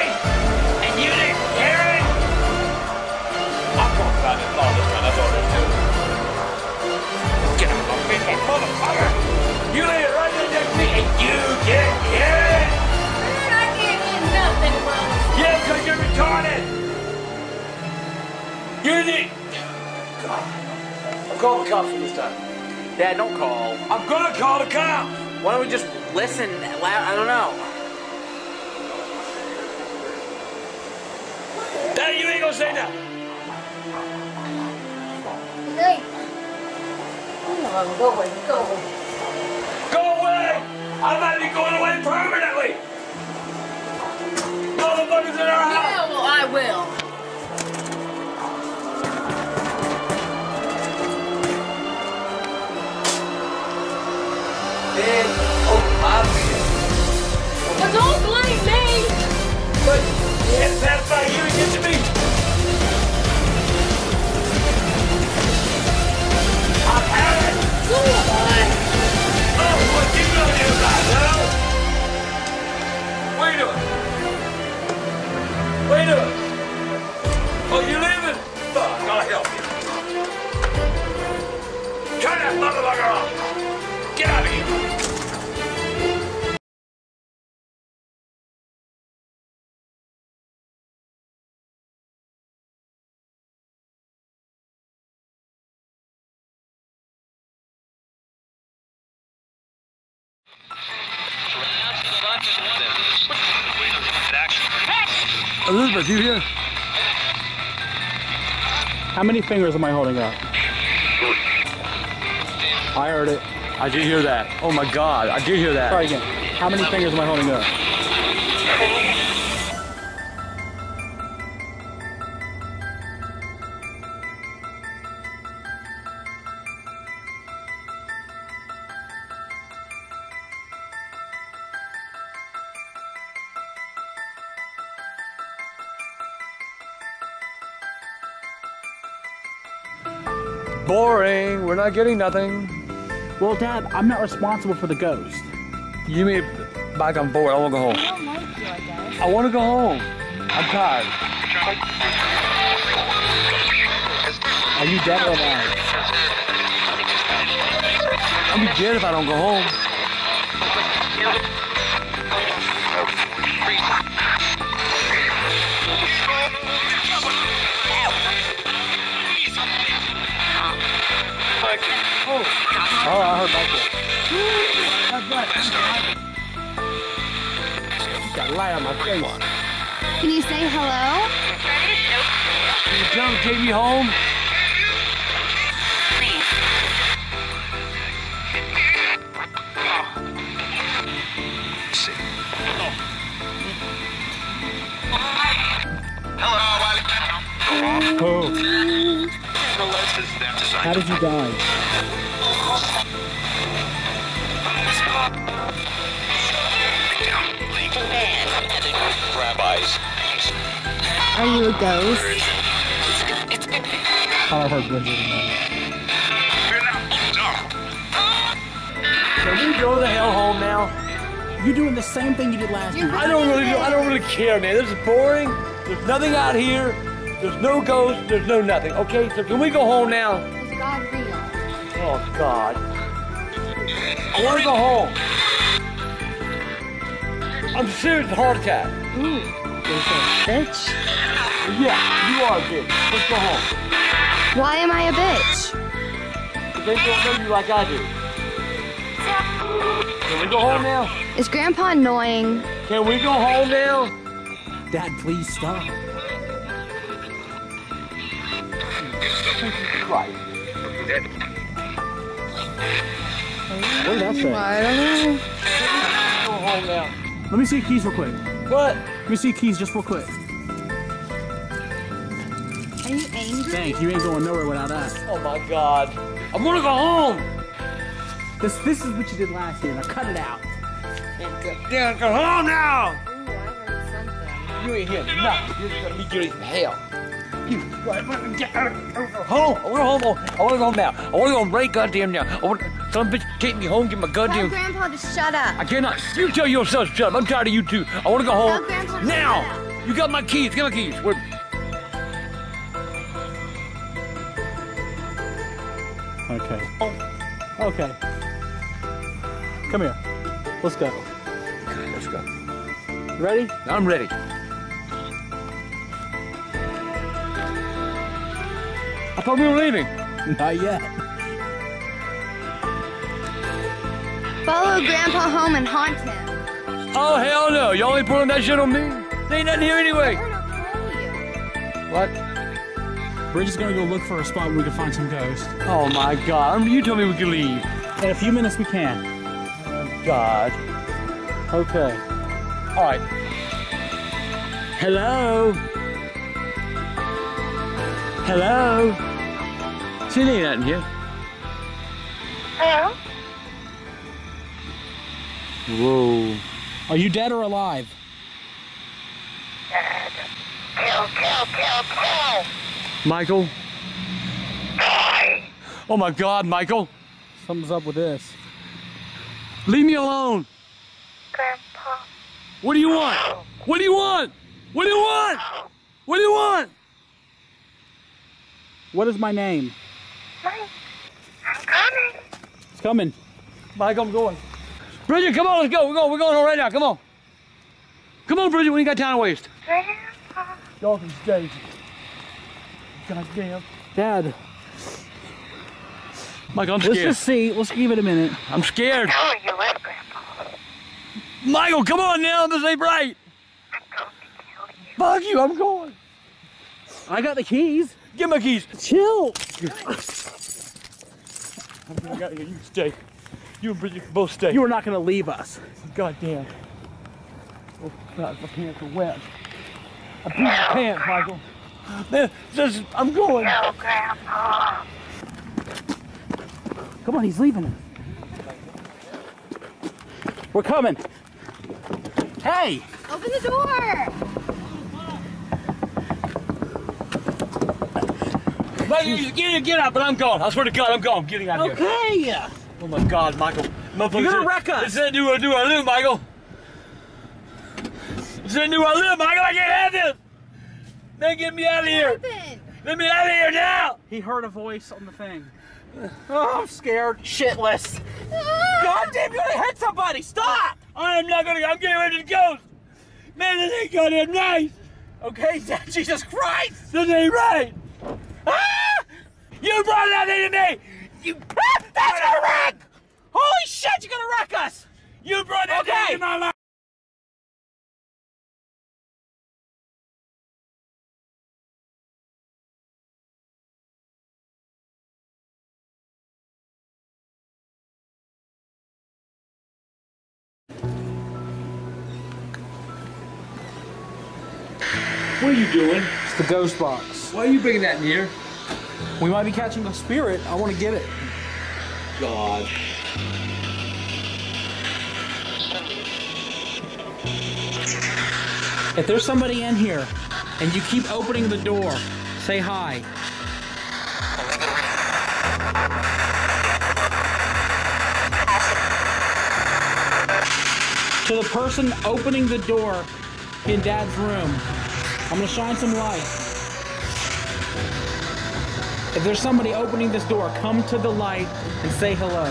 and you didn't hear it. I'm going about this law this time. That's all there's to it. Get out of my face, motherfucker. You lay right there next to me, and you didn't hear it. I can't hear nothing, Will. Yeah, because you're retarded. You need. God. I'm calling the cops for this time. Dad, don't call. I'm gonna call the cops. Why don't we just listen loud? I don't know. Daddy, you ain't gonna say nothing. Hey. Oh, go away, go away. Go away. I might be going away permanently. Motherfuckers in our house. Yeah, well, I will. Then, oh, my bad. But don't blame me. But by you and get to me. Go on. Oh, what you gonna do about it, huh? What you doing? What you doing? Oh, you leaving? Fuck, I'll help you. Elizabeth, you here? How many fingers am I holding up? I heard it. I did hear that. Oh my God, I did hear that. Try again. How many fingers am I holding up? Not getting nothing. Well, Dad, I'm not responsible for the ghost. You mean back on board? I want to go home. I don't like you, I. I want to go home. I'm tired. Are you dead or alive? I'll be dead if I don't go home. Oh, I heard back there. Got light on my face. Can you say hello? Can you come take me home? Oh. How did you die? Rabbis. Are you a ghost? I heard Bridget in there. Can we go the hell home now? You're doing the same thing you did last week. I don't really, I don't really care, man. This is boring. There's nothing out here. There's no ghost. There's no nothing. Okay, so can we go home now? Is God real? Oh God. I want to go home. I'm serious. Heart attack. Ooh, there's a bitch. Yeah, you are a bitch. Let's go home. Why am I a bitch? They don't know you like I do. Can we go home now? Is Grandpa annoying? Can we go home now? Dad, please stop. Christ. What did that say? I don't know. Go home now. Let me see your keys real quick. What? Let me see your keys just real quick. Are you angry? Thanks, you ain't going nowhere without that. Oh my god. I want to go home. This this is what you did last year. Now cut it out. Yeah, go home now. Ooh, I heard something. You ain't here nothing. You're just gonna be getting hell. You get out of home. I want to home. I want to go home now. I want to go home right goddamn now. I want some bitch take me home, get my Tell goddamn. Grandpa to shut up. I cannot. You tell yourself shut up. I'm tired of you two. I want to go Tell home Grandpa now. shut. You got my keys. Get my keys. Where? Okay. Okay. Come here. Let's go. Let's go. You ready? I'm ready. I thought we were leaving. Not yet. Follow Grandpa home and haunt him. Oh hell no! You only pulling that shit on me? There ain't nothing here anyway. Where'd I tell you? What? We're just gonna go look for a spot where we can find some ghosts. Oh my god! You told me we could leave. In a few minutes we can. Oh, god. Okay. All right. Hello? Hello. See, there ain't nothing here. Hello? Whoa. Are you dead or alive? Dead. Kill, kill, kill, kill! Michael. Oh my God, Michael. Something's up with this. Leave me alone. Grandpa. What do you want? What do you want? What do you want? What do you want? What is my name? Mike, I'm coming. It's coming. Michael, I'm going. Bridget, come on, let's go. We're going. We're going home right now. Come on. Come on, Bridget. We ain't got time to waste. Grandpa. Y'all can stay. God damn. Dad, Michael, I'm let's scared. just see. Let's give it a minute. I'm scared. Know where you live, Grandpa. Michael, come on now. This ain't right. I'm going to kill you. Fuck you. I'm going. I got the keys. Give my keys. Chill. I got you. You stay. You and Bridget can both stay. You are not gonna leave us. God damn. Oh, God, my pants are wet. I peed my pants, Michael. Man, this, I'm going. No, Grandpa. Come on, he's leaving. We're coming. Hey! Open the door. Michael, you get, get out, but I'm gone. I swear to God, I'm gone. I'm getting out of here. Okay. Oh my God, Michael. You're gonna wreck us. This isn't do I do I live, Michael. This isn't do I live, Michael. I can't have this. Man, get me out of here. Open. Let me out of here now. He heard a voice on the thing. Oh, I'm scared. Shitless. Ah. God damn, you're gonna hit somebody. Stop! I am not gonna. I'm getting ready to go. Man, this ain't goddamn nice. Okay, [laughs] Jesus Christ! This ain't right. Ah! You brought it that into me. You. Ah, that's gonna wreck! Holy shit, you're gonna wreck us! You brought that Okay. into my life. What are you doing? It's the ghost box. Why are you bringing that in here? We might be catching a spirit. I want to get it. God. If there's somebody in here and you keep opening the door, say hi. To the person opening the door in Dad's room, I'm gonna shine some light. If there's somebody opening this door, come to the light and say hello.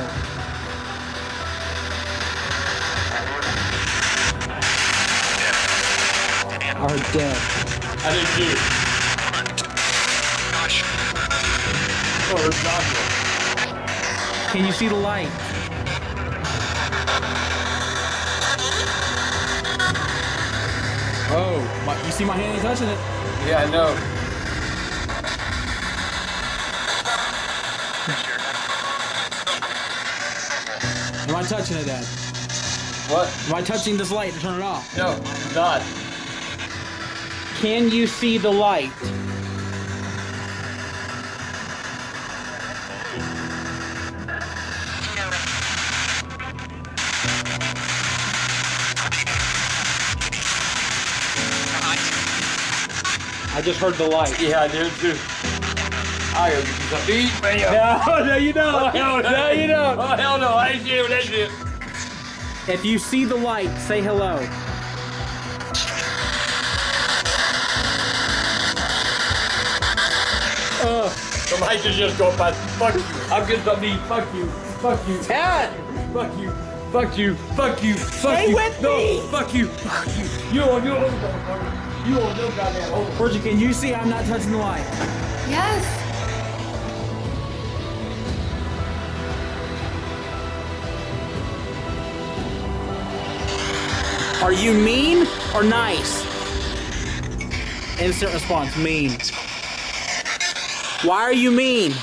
Are dead. I see it. Oh, it's not. Can you see the light? You see my hand? He's touching it. Yeah, I know. Am I touching it, Dad? What? Am I touching this light to turn it off? No, not. Can you see the light? I just heard the light. Yeah, I did too. I [laughs] you some beat, man. No, no, you don't. Oh, hell no. No, you don't. Oh, hell no. I ain't doing that shit. If you see the light, say hello. Uh, the mic is just going past. Fuck you. I'm getting something to. Fuck you. Fuck you. Dad! Fuck you. Fuck you. Fuck you. Fuck Stay you. with no, me. Fuck you. Fuck you. You on your own, motherfucker. You on your goddamn own. Virgin, can you see I'm not touching the light? Yes. Are you mean or nice? Instant response, mean. Why are you mean?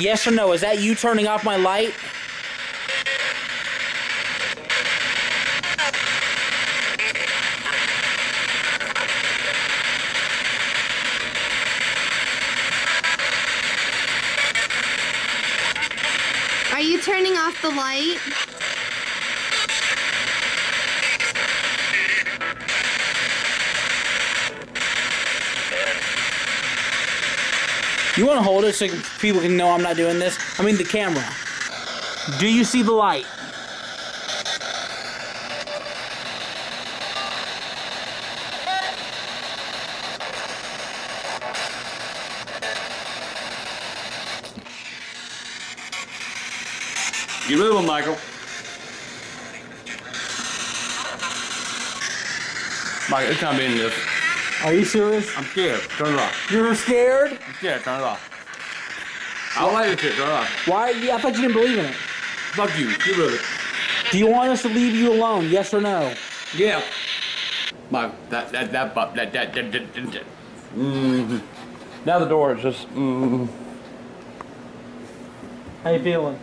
Yes or no? Is that you turning off my light? Are you turning off the light? You want to hold it so people can know I'm not doing this? I mean the camera. Do you see the light? Get rid of Michael. Michael, it's time in this. Are you serious? I'm scared. Turn it off. You're scared? I'm scared. Turn it off. I don't like this shit. Turn it off. Why? Yeah, I thought you didn't believe in it. Fuck you. Get rid of it. Do you want us to leave you alone? Yes or no? Yeah. My that that that that that that that, that, that, that. Mm. Now the door is just. Mm. How you feeling?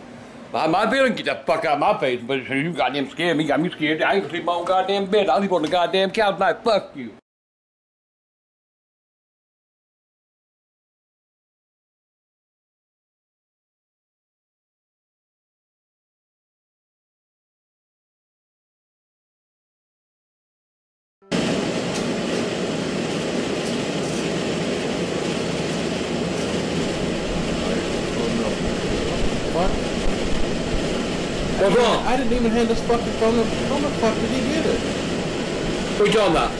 I'm not feeling get the fuck out of my face, but you goddamn scared me, got me scared. I ain't gonna sleep in my own goddamn bed. I'll sleep on the goddamn couch tonight. Fuck you. What? What's wrong? I didn't even hand this fucking phone up. How the fuck did he get it? What you talking about?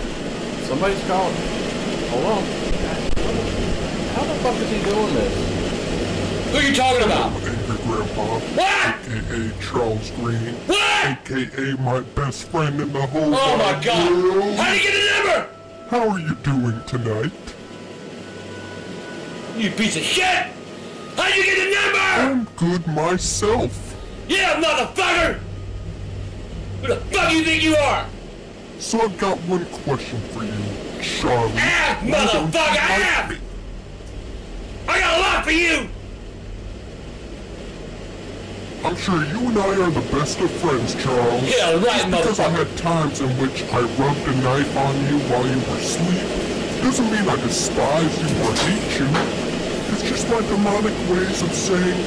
Somebody's calling. Hold on. How the fuck is he doing this? Who are you talking about? Angry Grandpa. What? AKA Charles Green. What? AKA my best friend in the whole Oh my god! world. How do you get the number? How are you doing tonight? You piece of shit! How'd you get the number? I'm good myself. Yeah, motherfucker! Who the fuck do you think you are? So I've got one question for you, Charlie. Don't motherfucker, like ass! I got a lot for you! I'm sure you and I are the best of friends, Charles. Yeah, right, Just because I had times in which I rubbed a knife on you while you were asleep doesn't mean I despise you or hate you. It's just my demonic ways of saying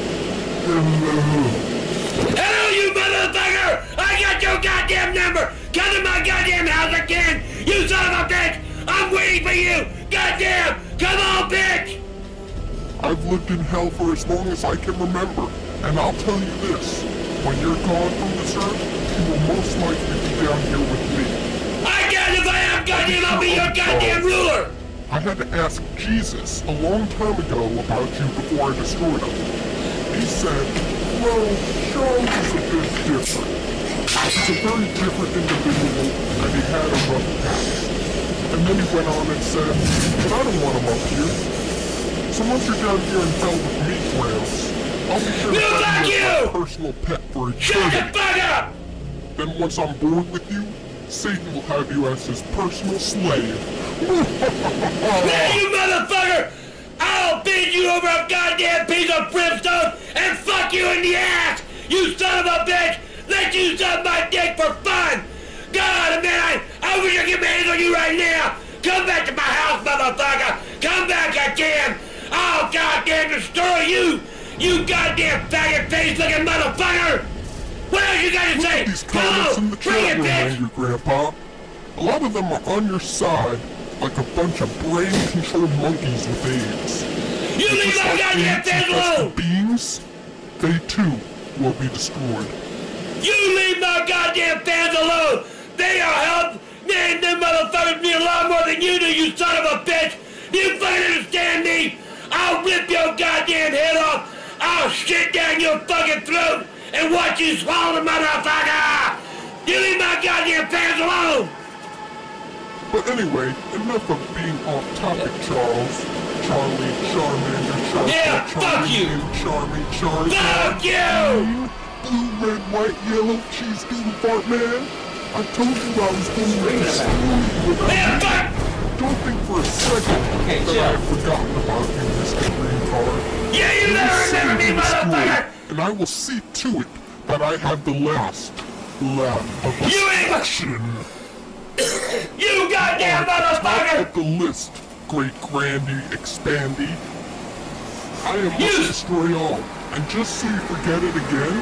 hello. Hello, you motherfucker! I got your goddamn number! Come to my goddamn house again! You son of a bitch! I'm waiting for you! Goddamn! Come on, bitch! I've lived in hell for as long as I can remember, and I'll tell you this. When you're gone from this earth, you will most likely be down here with me. I got if I am goddamn, I'll be your goddamn ruler! I had to ask Jesus a long time ago about you before I destroyed him. He said, well, Charles is a bit different. He's a very different individual, and he had a rough past. And then he went on and said, but I don't want him up here. So once you're down here in hell with me, I'll be sure to have you as my personal pet for Shut the eternity. fuck up! Then once I'm bored with you, Satan will have you as his personal slave. Hey, you motherfucker! I'll beat you over a goddamn piece of brimstone and fuck you in the ass! You son of a bitch! Let you suck my dick for fun! God, man, I, I wish I could on you right now! Come back to my house, motherfucker! Come back again! I'll goddamn destroy you! You goddamn faggot-faced looking motherfucker! What else you got to say? These comments in the Come on, bring chat it, room, bitch! Angry Grandpa. A lot of them are on your side, like a bunch of brain-controlled monkeys with AIDS. You leave my goddamn infested alone! beings, they too will be destroyed. You leave my goddamn fans alone! They are help! Man, them motherfuckers mean a lot more than you do, you son of a bitch! You fucking understand me? I'll rip your goddamn head off! I'll shit down your fucking throat and watch you swallow the motherfucker! You leave my goddamn fans alone! But anyway, enough of being off topic, Charles. Charlie, Charlie, Yeah, fuck you! Charming, Charlie. Fuck you! Blue, red, white, yellow, cheese doodle fart man. I told you I was going to destroy you without Man, fuck! Don't think for a second Okay, that chill. I've forgotten about you, Mr. Green Card. Yeah, you will never see remember me, motherfucker! And I will see to it that I have the last laugh of You ain't- destruction. [coughs] You goddamn motherfucker! Up the list, great grandy expandy. I am must You- destroy all. And just so you forget it again,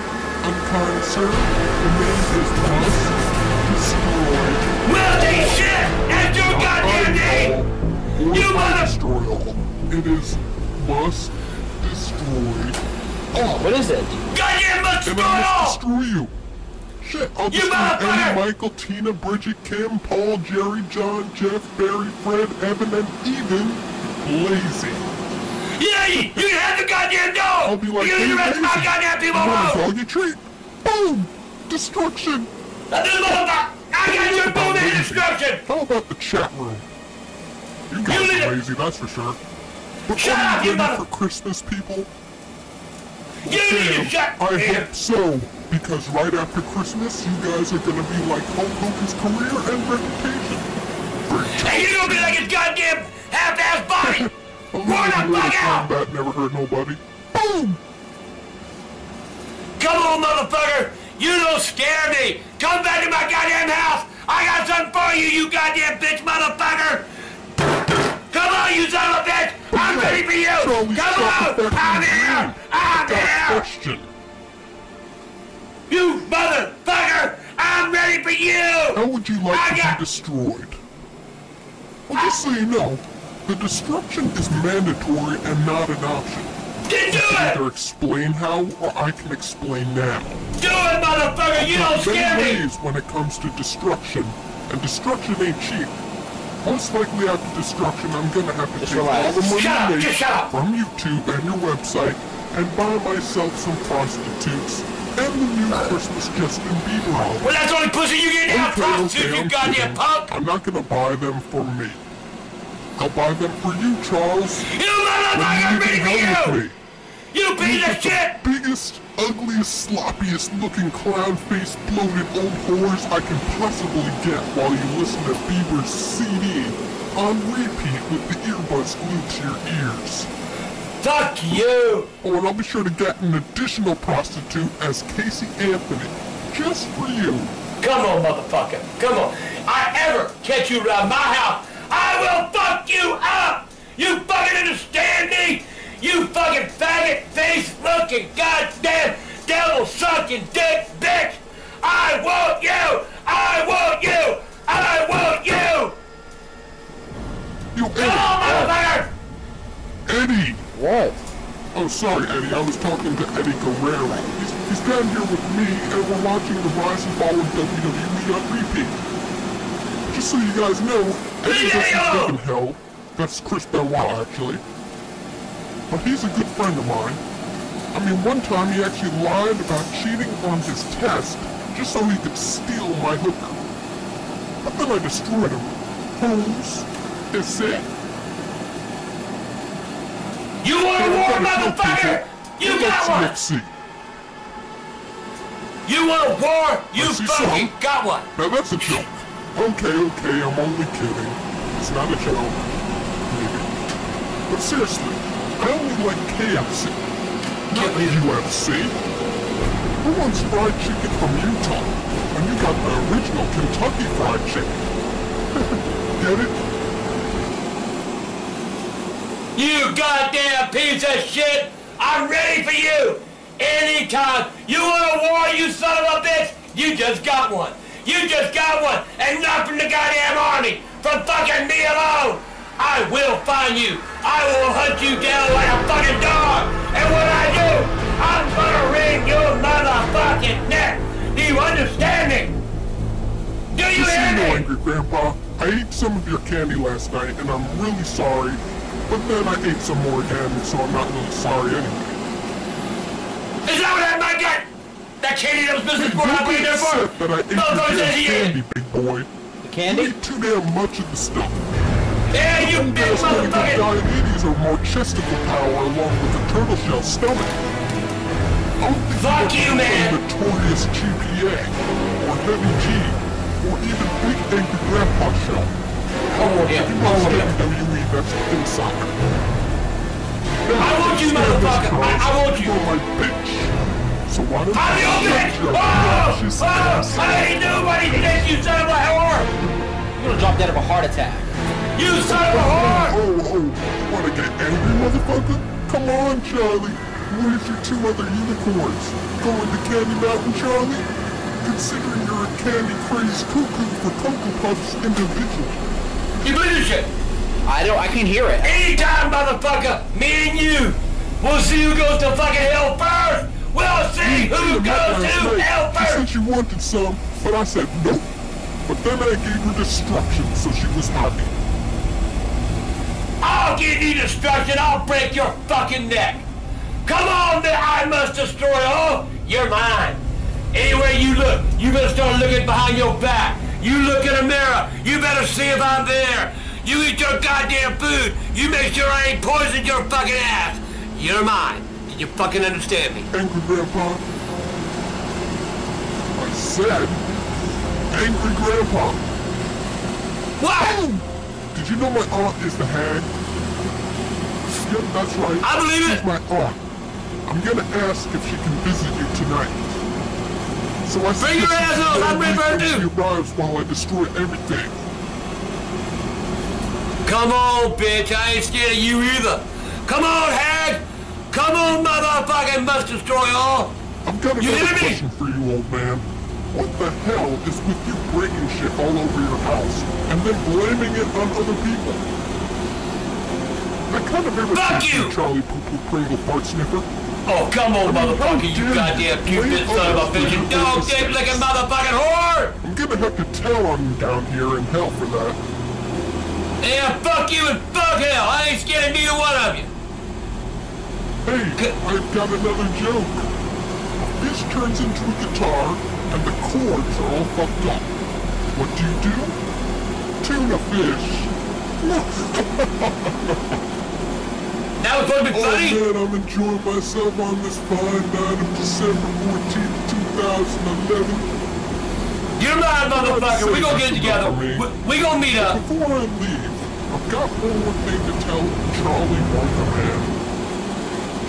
unkind sir, the name is must destroy. Well, they shit! That's your goddamn name! You I mother- destroy all. It is must destroy Oh, What is it? Goddamn must And destroy I all! must destroy you. Shit, I'll You destroy motherfucker! Eddie, Michael, Tina, Bridget, Kim, Paul, Jerry, John, Jeff, Barry, Fred, Evan, and even Lazy. Yeah, you, you can have the goddamn dog! I'll be like, you hey, the rest of my goddamn people you a alone! doggy treat? Boom! Destruction! Now, this motherfucker, I got your boom Lazy. destruction! How about the chat room? You guys leave are lazy, that's for sure. But Shut are up, you you mother- for Christmas, people? You need to Damn, shut I yeah. hope so, because right after Christmas, you guys are gonna be like Hulk Hogan's career and reputation. And you're gonna be like his goddamn half-ass body! [laughs] A Roar the fuck out! combat never hurt nobody. Boom! Come on, motherfucker! You don't scare me! Come back to my goddamn house! I got something for you, you goddamn bitch motherfucker! Come on, you son of a bitch! I'm ready for you! Charlie, Come on! I'm here! I'm Got here! question. You motherfucker! I'm ready for you! How would you like I to got- be destroyed? Well, just so you know, the destruction is mandatory and not an option. Then do Either explain how, or I can explain now. Do it, motherfucker! You don't There are scare many me! ways when it comes to destruction, and destruction ain't cheap. Most likely after destruction, I'm gonna have to Just take relax. all the money Shut up, I make just shut up. from YouTube and your website and buy myself some prostitutes and the new Christmas Justin Bieber album. Well, that's the only pussy you get now, Okay, prostitute, okay, you I'm goddamn punk! I'm not gonna buy them for me. I'll buy them for you, Charles. You motherfucker, you ready for you! me. You piece of With the shit! biggest, ugliest, sloppiest looking clown face bloated old whores I can possibly get while you listen to Bieber's CD on repeat with the earbuds glued to your ears. Fuck you! Oh, and I'll be sure to get an additional prostitute as Casey Anthony, just for you. Come on, motherfucker. Come on. I ever catch you around my house, I will fuck you up! You fucking understand me? You fucking faggot face looking goddamn devil sucking dick bitch! I want you! I want you! I want you! You Come on, Eddie! motherfucker! Eddie! What? Oh, sorry, Eddie. I was talking to Eddie Guerrero. He's, he's down here with me, and we're watching the rise and fall of WWE on repeat. Just so you guys know, Eddie doesn't live in hell. That's Chris Benoit, actually. But he's a good friend of mine. I mean, one time he actually lied about cheating on his test just so he could steal my hooker. But then I destroyed him. Holmes is it. You want a war, motherfucker? You got one! CFC. You want a war? You fucking some. got one! Now that's a joke. Okay, okay, I'm only kidding. It's not a joke. Maybe. But seriously, I only like KFC. Not UFC. Who wants fried chicken from Utah? when you got the original Kentucky fried chicken. [laughs] Get it? You goddamn piece of shit! I'm ready for you! Anytime! You want a war, you son of a bitch? You just got one! You just got one! And not from the goddamn army! From fucking me alone! I will find you! I will hunt you down like a fucking dog! And when I do, I'm gonna wring your motherfucking neck! Do you understand me? Do you Just hear know. Angry Grandpa, I ate some of your candy last night, and I'm really sorry. But then I ate some more again, so I'm not really sorry anyway. Is that what that might get? That candy that was missing for Don't I be waited there for? upset that I ate Motherfucker your damn candy, big boy. The candy? You ate too damn much of the stuff. Yeah, you Some big guys claim that motherfucker! diabetes or more chesticle power along with a turtle shell stomach. I don't think Fuck you you, have man. a notorious GPA, or heavy G, or even big angry grandpa shell. Hold him, If you watch hold him. WWE, that's in soccer. I want you, motherfucker! I, I want you! You're my bitch. So why don't I'm you your bitch! Oh! obnoxious Oh! I ain't nobody you son of a whore! You're gonna drop dead of a heart attack. You son of a whore! Oh, oh, oh. wanna get angry, motherfucker? Come on, Charlie. Where's your two other unicorns? Going to Candy Mountain, Charlie? Considering you're a candy crazed cuckoo for Cocoa Puffs individual. You? I don't. I can't hear it. Anytime, motherfucker, me and you, we'll see who goes to fucking hell first! We'll see who goes to hell She first! said she wanted some, but I said no. But then I gave her destruction, so she was happy. I'll give you destruction, I'll break your fucking neck! Come on, I must destroy all! You're mine! Anywhere you look, you better start looking behind your back! You look in a mirror, you better see if I'm there! You eat your goddamn food, you make sure I ain't poisoned your fucking ass! You're mine! You fucking understand me? Angry Grandpa. I said, Angry Grandpa. What? Oh! Did you know my aunt is the hag? Yep, that's right. I believe it. She's my aunt. I'm gonna ask if she can visit you tonight. So I Bring your ass on, I'm ready for her She too. while I destroy everything. Come on, bitch, I ain't scared of you either! Come on, hag! Come on, motherfucking must destroy all! I've got You another question for you, old man. What the hell is with you breaking shit all over your house and then blaming it on other people? I kind of Fuck you! you, Charlie Poo Poo Pringle Fart Sniffer. Oh, come on, I mean, motherfucker, you goddamn you son of a bitch, you dog dick licking motherfucking whore! I'm gonna have to tell on you down here in hell for that. Yeah, fuck you and fuck hell, I ain't scared of neither one of you! Hey, I've got another joke. This turns into a guitar and the chords are all fucked up. What do you do? Tune a fish. That was supposed to be Oh man, I'm enjoying myself on this fine night of December 14th, 2011. You're mine, motherfucker, we gonna get together, we, we gonna meet up. Before I leave, I've got one more thing to tell Charlie Wonderman.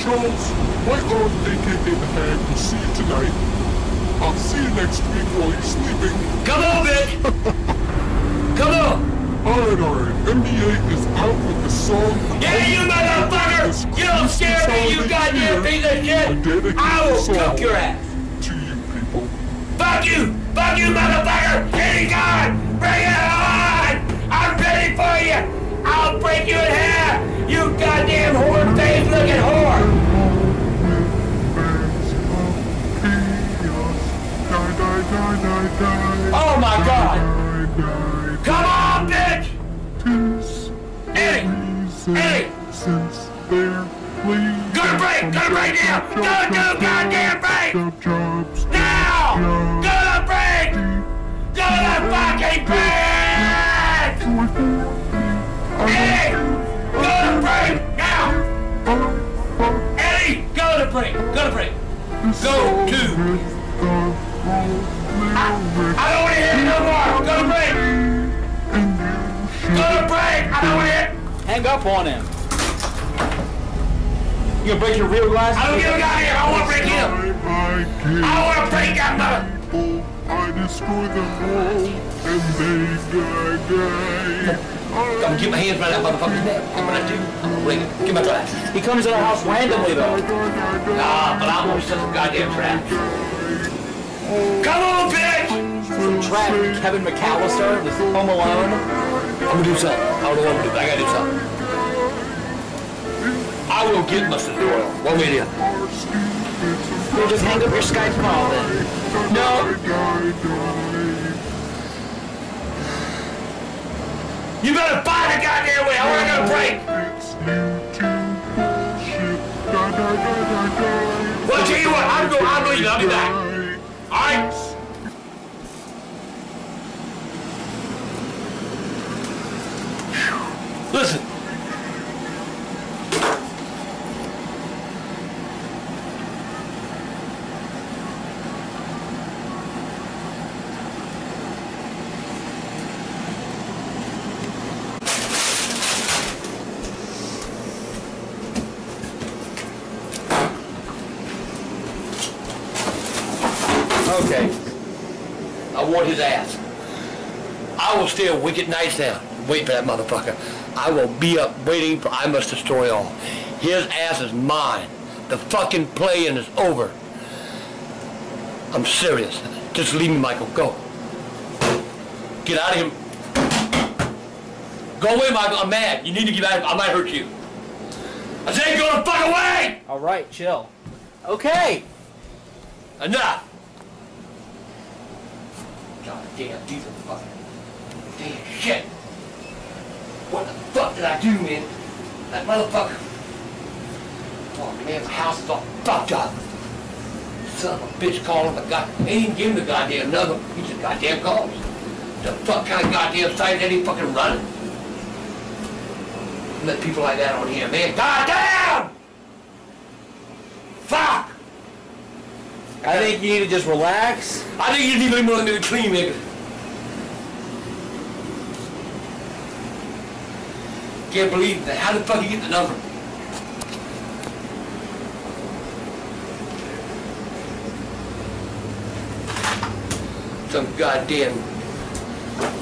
Charles, my aunt, aka the Hag, will see you tonight. I'll see you next week while you're sleeping. Come on, bitch! Come on! Alright, alright. NBA is out with the song. Yeah, you motherfucker! You don't scare me, you goddamn piece of shit! I will cook your ass! To you people. Fuck you! Fuck you, motherfucker! Anytime! Bring it on! I'm ready for you! I'll break you in half! You goddamn whore face looking whore! Oh my god! Come on, bitch! Eddie! Eddie! Since they're pleased. Gonna break! Gonna break now! Gonna do goddamn break! Now! Gonna break! Gonna fucking break! Eddie! Gonna break! Now! Eddie! Gonna break! Gonna break! Go to! I, I don't wanna hear it no more! Gonna break! Gonna break! I don't know it! Hang up on him. You gonna break your real glass? I don't give a goddamn! I wanna break him! I wanna break that mother! Oh, I destroy them all, and they die, die. I'm gonna get my hands around that motherfucker's neck. I'm gonna do. I'm gonna break it. Give my glass. He comes to our house randomly though. Nah, but I'm gonna set some goddamn traps. Come on, bitch! Some trap Kevin McCallister, this Home Alone. I'm gonna do something. I don't know what gonna do, I gotta do something. I will get Mustard Doyle. One way or the other. You just hang up your Skype call then. No! You better buy the goddamn way! I wanna go break! Well, tell you what, I'm going, I'm leaving, I'll be back. Alright? Listen. Okay. I want his ass. I will stay a wicked nights now. Wait for that motherfucker. I will be up waiting for I must destroy all. His ass is mine. The fucking playing is over. I'm serious. Just leave me, Michael. Go. Get out of here. Go away, Michael. I'm mad. You need to get out of here. I might hurt you. I said go the fuck away! All right, chill. Okay. Enough! God damn, these are fucking damn shit. What the fuck did I do, man? That motherfucker. Oh man, the house is all fucked up. Son of a bitch calling the god. Ain't even give him the goddamn number. He just goddamn calls. The fuck kind of goddamn site that he fucking running? Let people like that on here, man. Goddamn! Fuck! I think you need to just relax. I think you need to leave me clean, nigga. I can't believe that. How the fuck you get the number? Some goddamn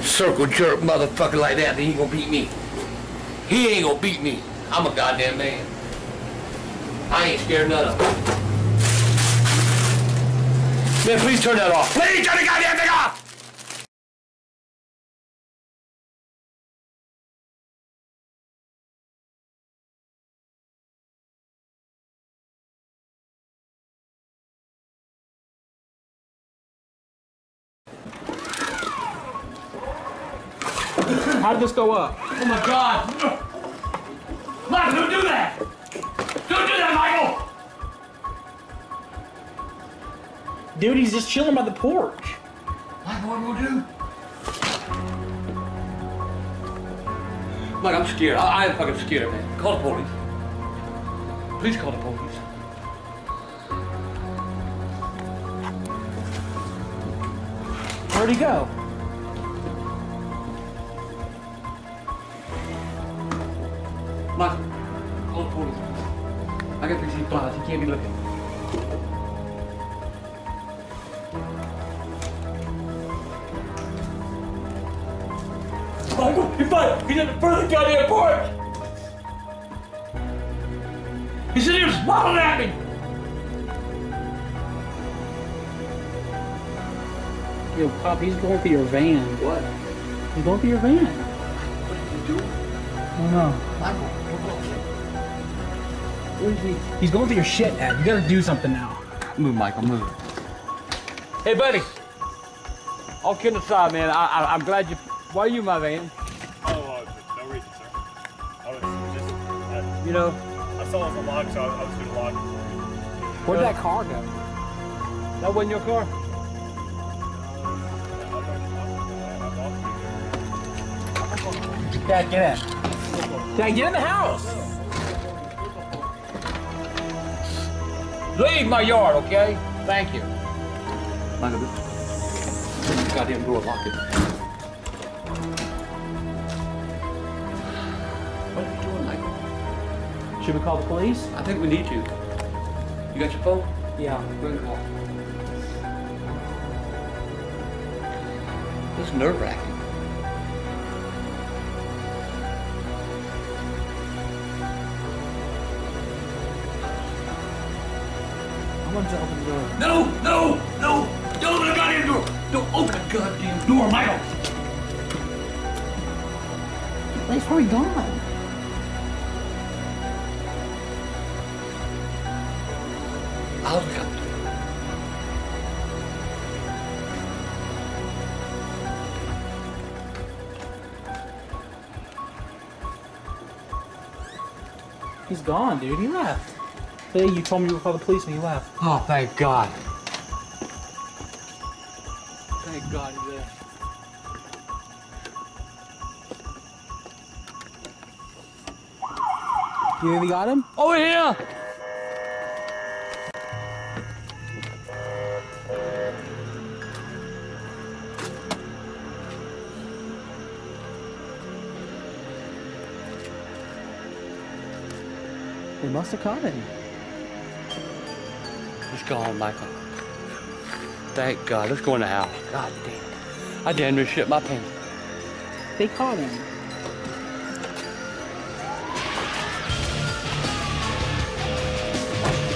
circle jerk motherfucker like that, then he gonna beat me. He ain't gonna beat me. I'm a goddamn man. I ain't scared none of them. Man, please turn that off. Please turn the goddamn thing off! Did go up? Oh my god! Michael, don't do that! Don't do that, Michael! Dude, he's just chilling by the porch. Michael, what gonna do? Look, I'm scared. I, I am fucking scared, man. Call the police. Please call the police. Where'd he go? Michael, call the police. I gotta fix these blinds. He can't be looking. Michael, he's fine. He's at the front of the goddamn porch. He said he was smiling at me. Yo, Pop, he's going for your van. What? He's going for your van. What did you do? I don't know. Michael, Where is he? He's going for your shit, Ed. You gotta do something now. Move, Michael, move. Hey, buddy. All kidding aside, man, I, I, I'm glad you. Why are you in my van? Oh, uh, no reason, sir. I was just, uh, You know, I saw it was unlocked, so I, I was going to lock it. Where'd that car go? that wasn't your car. Dad, get in. Yeah, get in the house! Leave my yard, okay? Thank you. Michael, this goddamn door locked it. What are you doing, Michael? Should we call the police? I think we need to. You got your phone? Yeah. Ring the and call. This nerve-wracking. Want to open the door. No, no, no! Don't open the goddamn door! Don't open the goddamn door, Michael! Probably gone. I'll up. He's gone, dude. He left. Hey, you told me you would call the police and you left. Oh, thank God. Thank God he's there. You think we got him? Over oh, here! They must have caught him. Let's go home, Michael. Thank God. Let's go in the house. God damn. It. I damn near shit my pants. They caught him.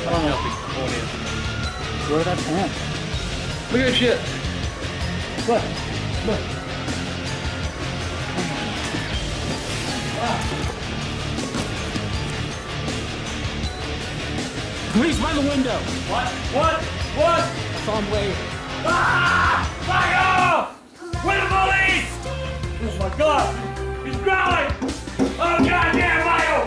I don't know if he's going in. Where that pen? Look at this shit. Look. Look. Police by the window. What? What? What? I saw him wave. Ah! Michael! Where the police? Oh my God! He's growling! Oh goddamn, Michael!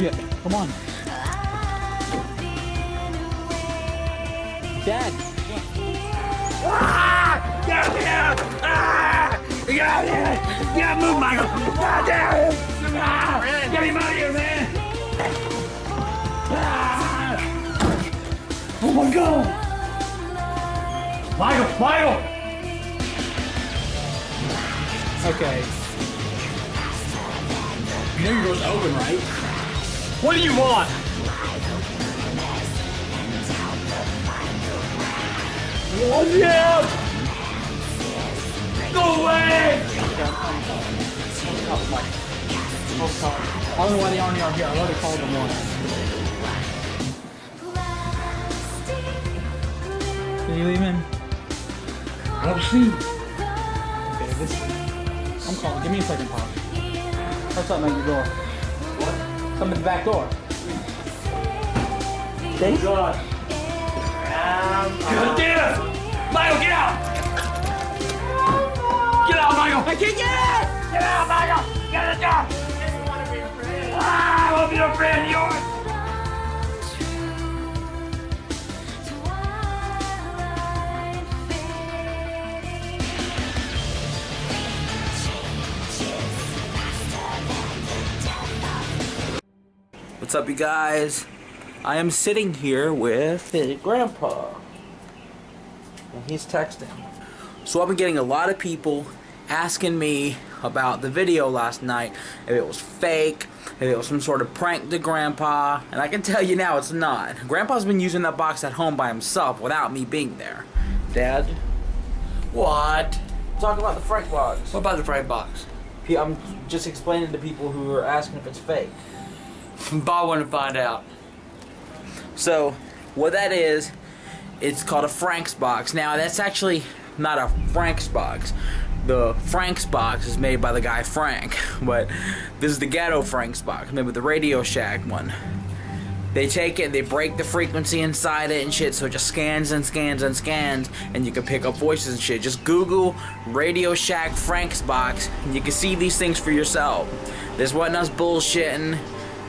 Yeah, come on. Dad. Ah! Goddamn! Ah! Goddamn! Yeah, move, Michael! Goddamn! Ah! Get him out of here, man! Ah! Oh my God! Michael! Michael! Okay. You know your door's open, right? What do you want? Watch out! Away! I don't know why they aren't here. I already called them once. Did you leave him? I don't see. Okay, this. I'm calling. Give me a second, Pop. What's up, man? Your door. What? Come in the back door. Thank God. God damn it! Michael, get out! Get out, Michael! I can't get out! Get out, Michael! Get out! Ah, I want to be a friend of yours! What's up, you guys? I am sitting here with his grandpa. And he's texting. So I've been getting a lot of people asking me about the video last night. If it was fake, if it was some sort of prank to grandpa. And I can tell you now it's not. Grandpa's been using that box at home by himself without me being there. Dad? What? Talk about the Frank box. What about the Frank box? I'm just explaining to people who are asking if it's fake. Bob wanted to find out. So, what that is, it's called a Frank's box. Now, that's actually not a Frank's box. The Frank's box is made by the guy Frank, [laughs] but this is the ghetto Frank's box, with the Radio Shack one. They take it, they break the frequency inside it and shit, so it just scans and scans and scans, and you can pick up voices and shit. Just Google Radio Shack Frank's box, and you can see these things for yourself. This wasn't us bullshitting.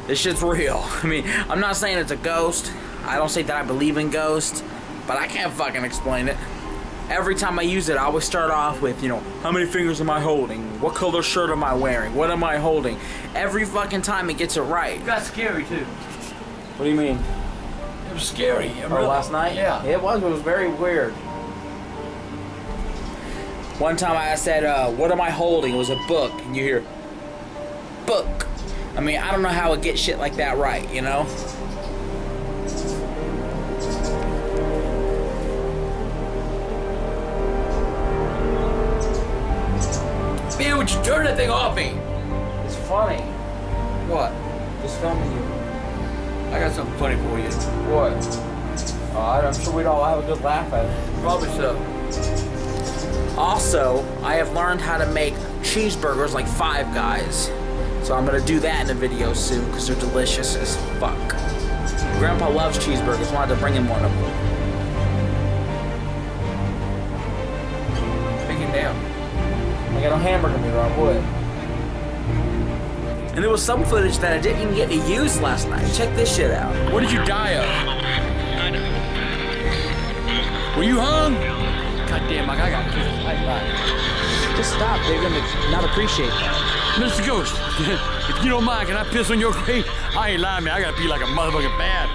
This shit's real. [laughs] I mean, I'm not saying it's a ghost. I don't say that I believe in ghosts, but I can't fucking explain it. Every time I use it, I always start off with, you know, how many fingers am I holding? What color shirt am I wearing? What am I holding? Every fucking time it gets it right. It got scary too. What do you mean? It was scary. Oh, last night? Yeah. It was. It was very weird. One time I said, uh, "What am I holding?" It was a book, and you hear, "Book." I mean, I don't know how it gets shit like that right, you know. Man, would you turn that thing off me? It's funny. What? Just filming you. I got something funny for you. What? Uh, I'm sure we'd all have a good laugh at it. Probably so. Also, I have learned how to make cheeseburgers like Five Guys. So I'm gonna do that in a video soon because they're delicious as fuck. Grandpa loves cheeseburgers. Wanted to bring him one of them. Take it down. I got no hamburger meter on wood. And there was some footage that I didn't even get to use last night. Check this shit out. What did you die of? Were you hung? God damn, Mike, I got pissed. I lied. Just stop. They're gonna not appreciate that. Mr. Ghost, [laughs] if you don't mind, can I piss on your grave? I ain't lying, man. I gotta be like a motherfucking bad.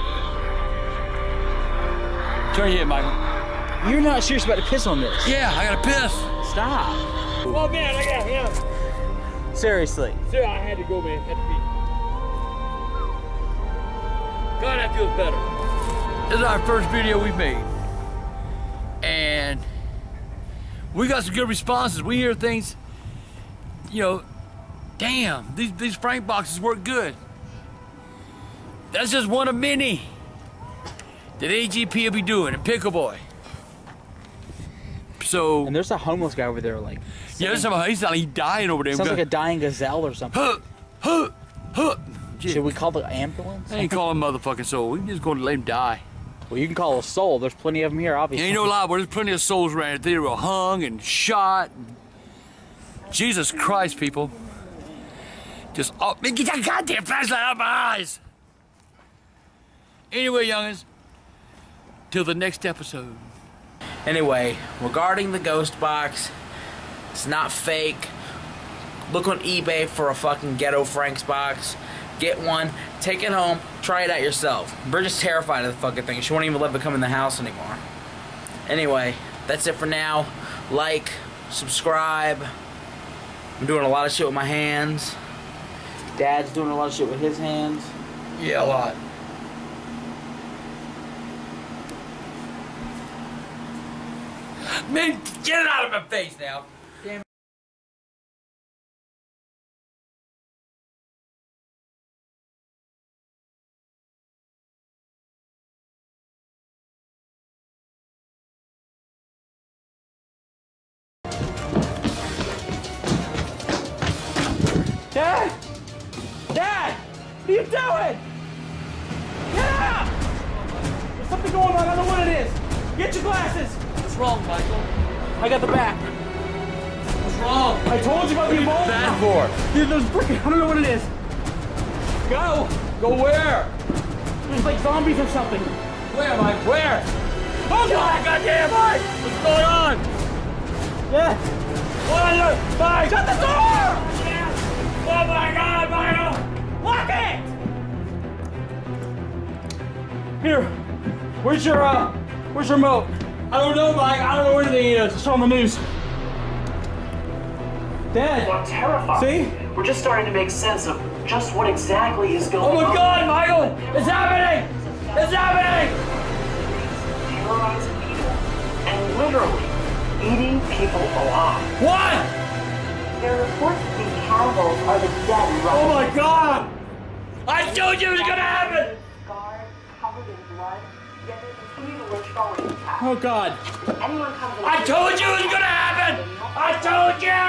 Turn your head, Michael. You're not serious about to piss on this. Yeah, I gotta piss. Stop. Oh man, I got him. Seriously. Sir, I had to go, man. Had to pee. God, that feels better. This is our first video we've made. And we got some good responses. We hear things, you know, damn, these, these Frank boxes work good. That's just one of many that AGP will be doing in Pickle Boy. So And there's a homeless guy over there, like. Yeah, there's some, he's, he's dying over there. Sounds like a dying gazelle or something. Huh, huh, huh. Should we call the ambulance? I ain't calling motherfucking soul. We just going to let him die. Well, you can call a soul. There's plenty of them here, obviously. Ain't no lie, but there's plenty of souls around here that were hung and shot. Jesus Christ, people. Just, oh, man, get that goddamn flashlight out of my eyes. Anyway, youngins, till the next episode. Anyway, regarding the ghost box, it's not fake. Look on eBay for a fucking ghetto Frank's box. Get one, take it home, try it out yourself. Bridget's terrified of the fucking thing. She won't even let me come in the house anymore. Anyway, that's it for now. Like, subscribe. I'm doing a lot of shit with my hands. Dad's doing a lot of shit with his hands. Yeah, a lot. Man, get it out of my face now. Dad! Dad! What are you doing? Get out! There's something going on. I don't know what it is. Get your glasses. What's wrong, Michael? I got the back. What's wrong? I told you about the Ebola. Bad for? Dude, there's freaking. I don't know what it is. Go. Go where? There's like zombies or something. Where, Mike? Where? Oh God, goddamn, Mike! What's going on? Yeah. What are you? Mike! Shut the door! Oh my God, Michael! Lock it! Here. Where's your uh? Where's your remote? I don't know, Mike. I don't know where anything is. It's on the news. Dad. I'm terrified. See? We're just starting to make sense of just what exactly is going on. Oh on. my God, Michael! It's happening! It's happening! Terrorizing people and literally eating people alive. What? There are reports cannibals are the dead right Oh my God! I told you it was gonna happen! Scarred, covered in blood, yet they continue to lurch forward and attack. Oh God. If anyone comes I told you it was gonna happen! I told you!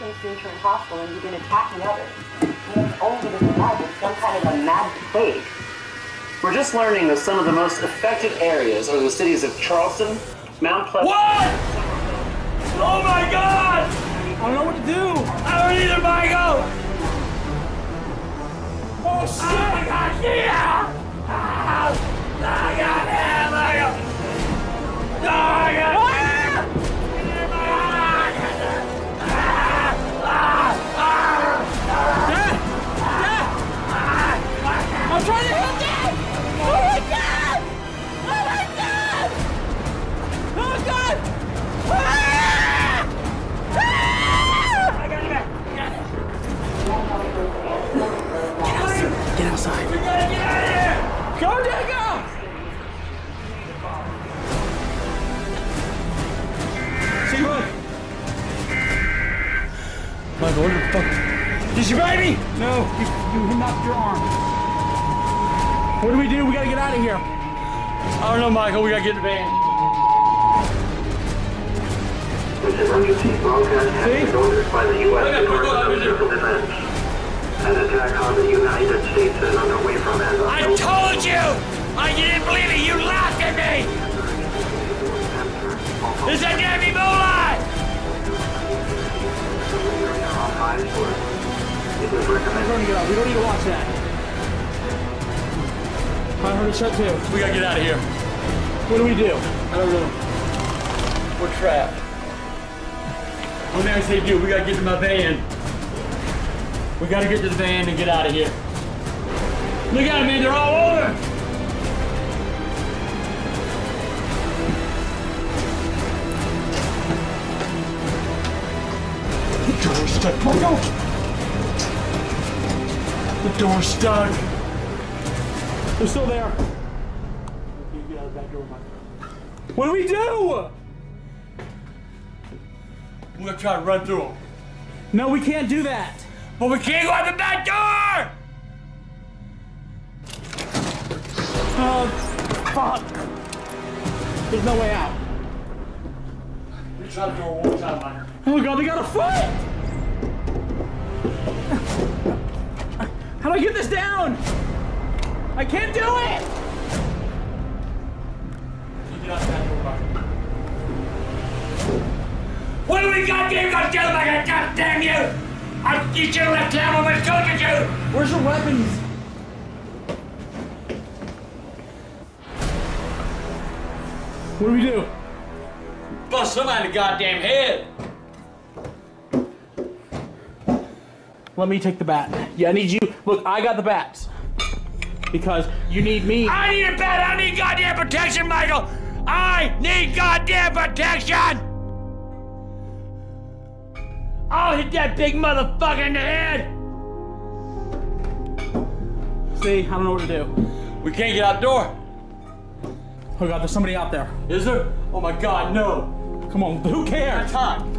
They soon turn hostile and begin attacking others. It's only to survive some kind of a mad plague. We're just learning that some of the most affected areas are the cities of Charleston, Mount Pleasant. What? Oh my God! I don't know what to do. I don't either, Michael! Oh Oh my God, yeah! Ah, I got it, Michael! Oh my God! outside. We gotta get out of here! Go, Digger! See what? Michael, what the fuck? Did you bite me? No, you, you knocked your arm. What do we do? We gotta get out of here. I don't know, Michael. We gotta get in the van. This emergency broadcast has been ordered by the U.S. Department of Civil Defense. An attack on the United States is underway from as I told you! I didn't believe it! You laughed at me! This is a damn Ebola! It is We don't need to. We don't need to watch that. I heard it shut too. We gotta get out of here. What do we do? I don't know. We're trapped. What did I say do? We gotta get to my van. We gotta get to the van and get out of here. Look at them, man. They're all over. The door's stuck. Michael! The door's stuck. They're still there. What do we do? We're gonna try to run through them. No, we can't do that. But we can't go out the back door! Oh, fuck. There's no way out. We try the door one time, Michael. Oh god, they got a foot! How do I get this down? I can't do it! Get out the back door, Michael. What do we goddamn gonna do, Michael? Goddamn you! I, you should have left town when I told you! Where's your weapons? What do we do? Bust somebody in the goddamn head! Let me take the bat. Yeah, I need you. Look, I got the bats. Because you need me. I need a bat! I need goddamn protection, Michael! I need goddamn protection! I'll hit that big motherfucker in the head! See, I don't know what to do. We can't get out the door. Oh god, there's somebody out there. Is there? Oh my god, no. Come on, who cares? Time.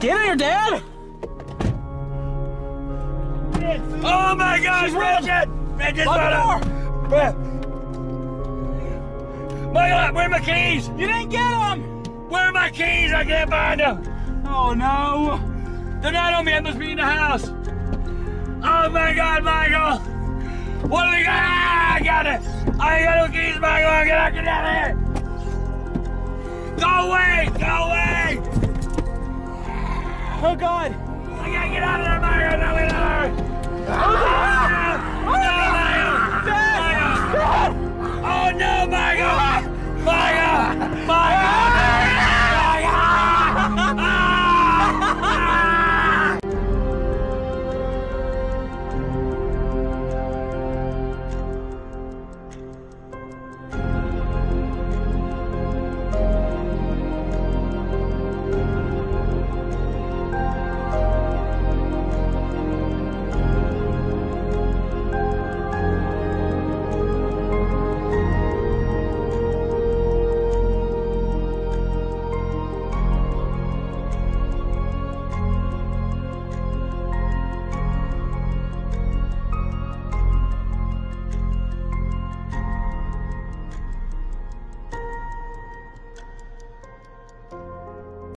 Get in here, Dad! Oh my god, She's red. Bridget! Bridget's Lock Michael, where are my keys? You didn't get them! Where are my keys? I can't find them! Oh no! They're not on me, I must be in the house! Oh my god, Michael! What do we got? I got it! I got no keys, Michael! I gotta get out of here! Go away! Go away! Oh God! I gotta get out of there, Michael. No, get out of there! Oh, no, Mario! Dad! Oh no, Michael. 妈呀妈呀。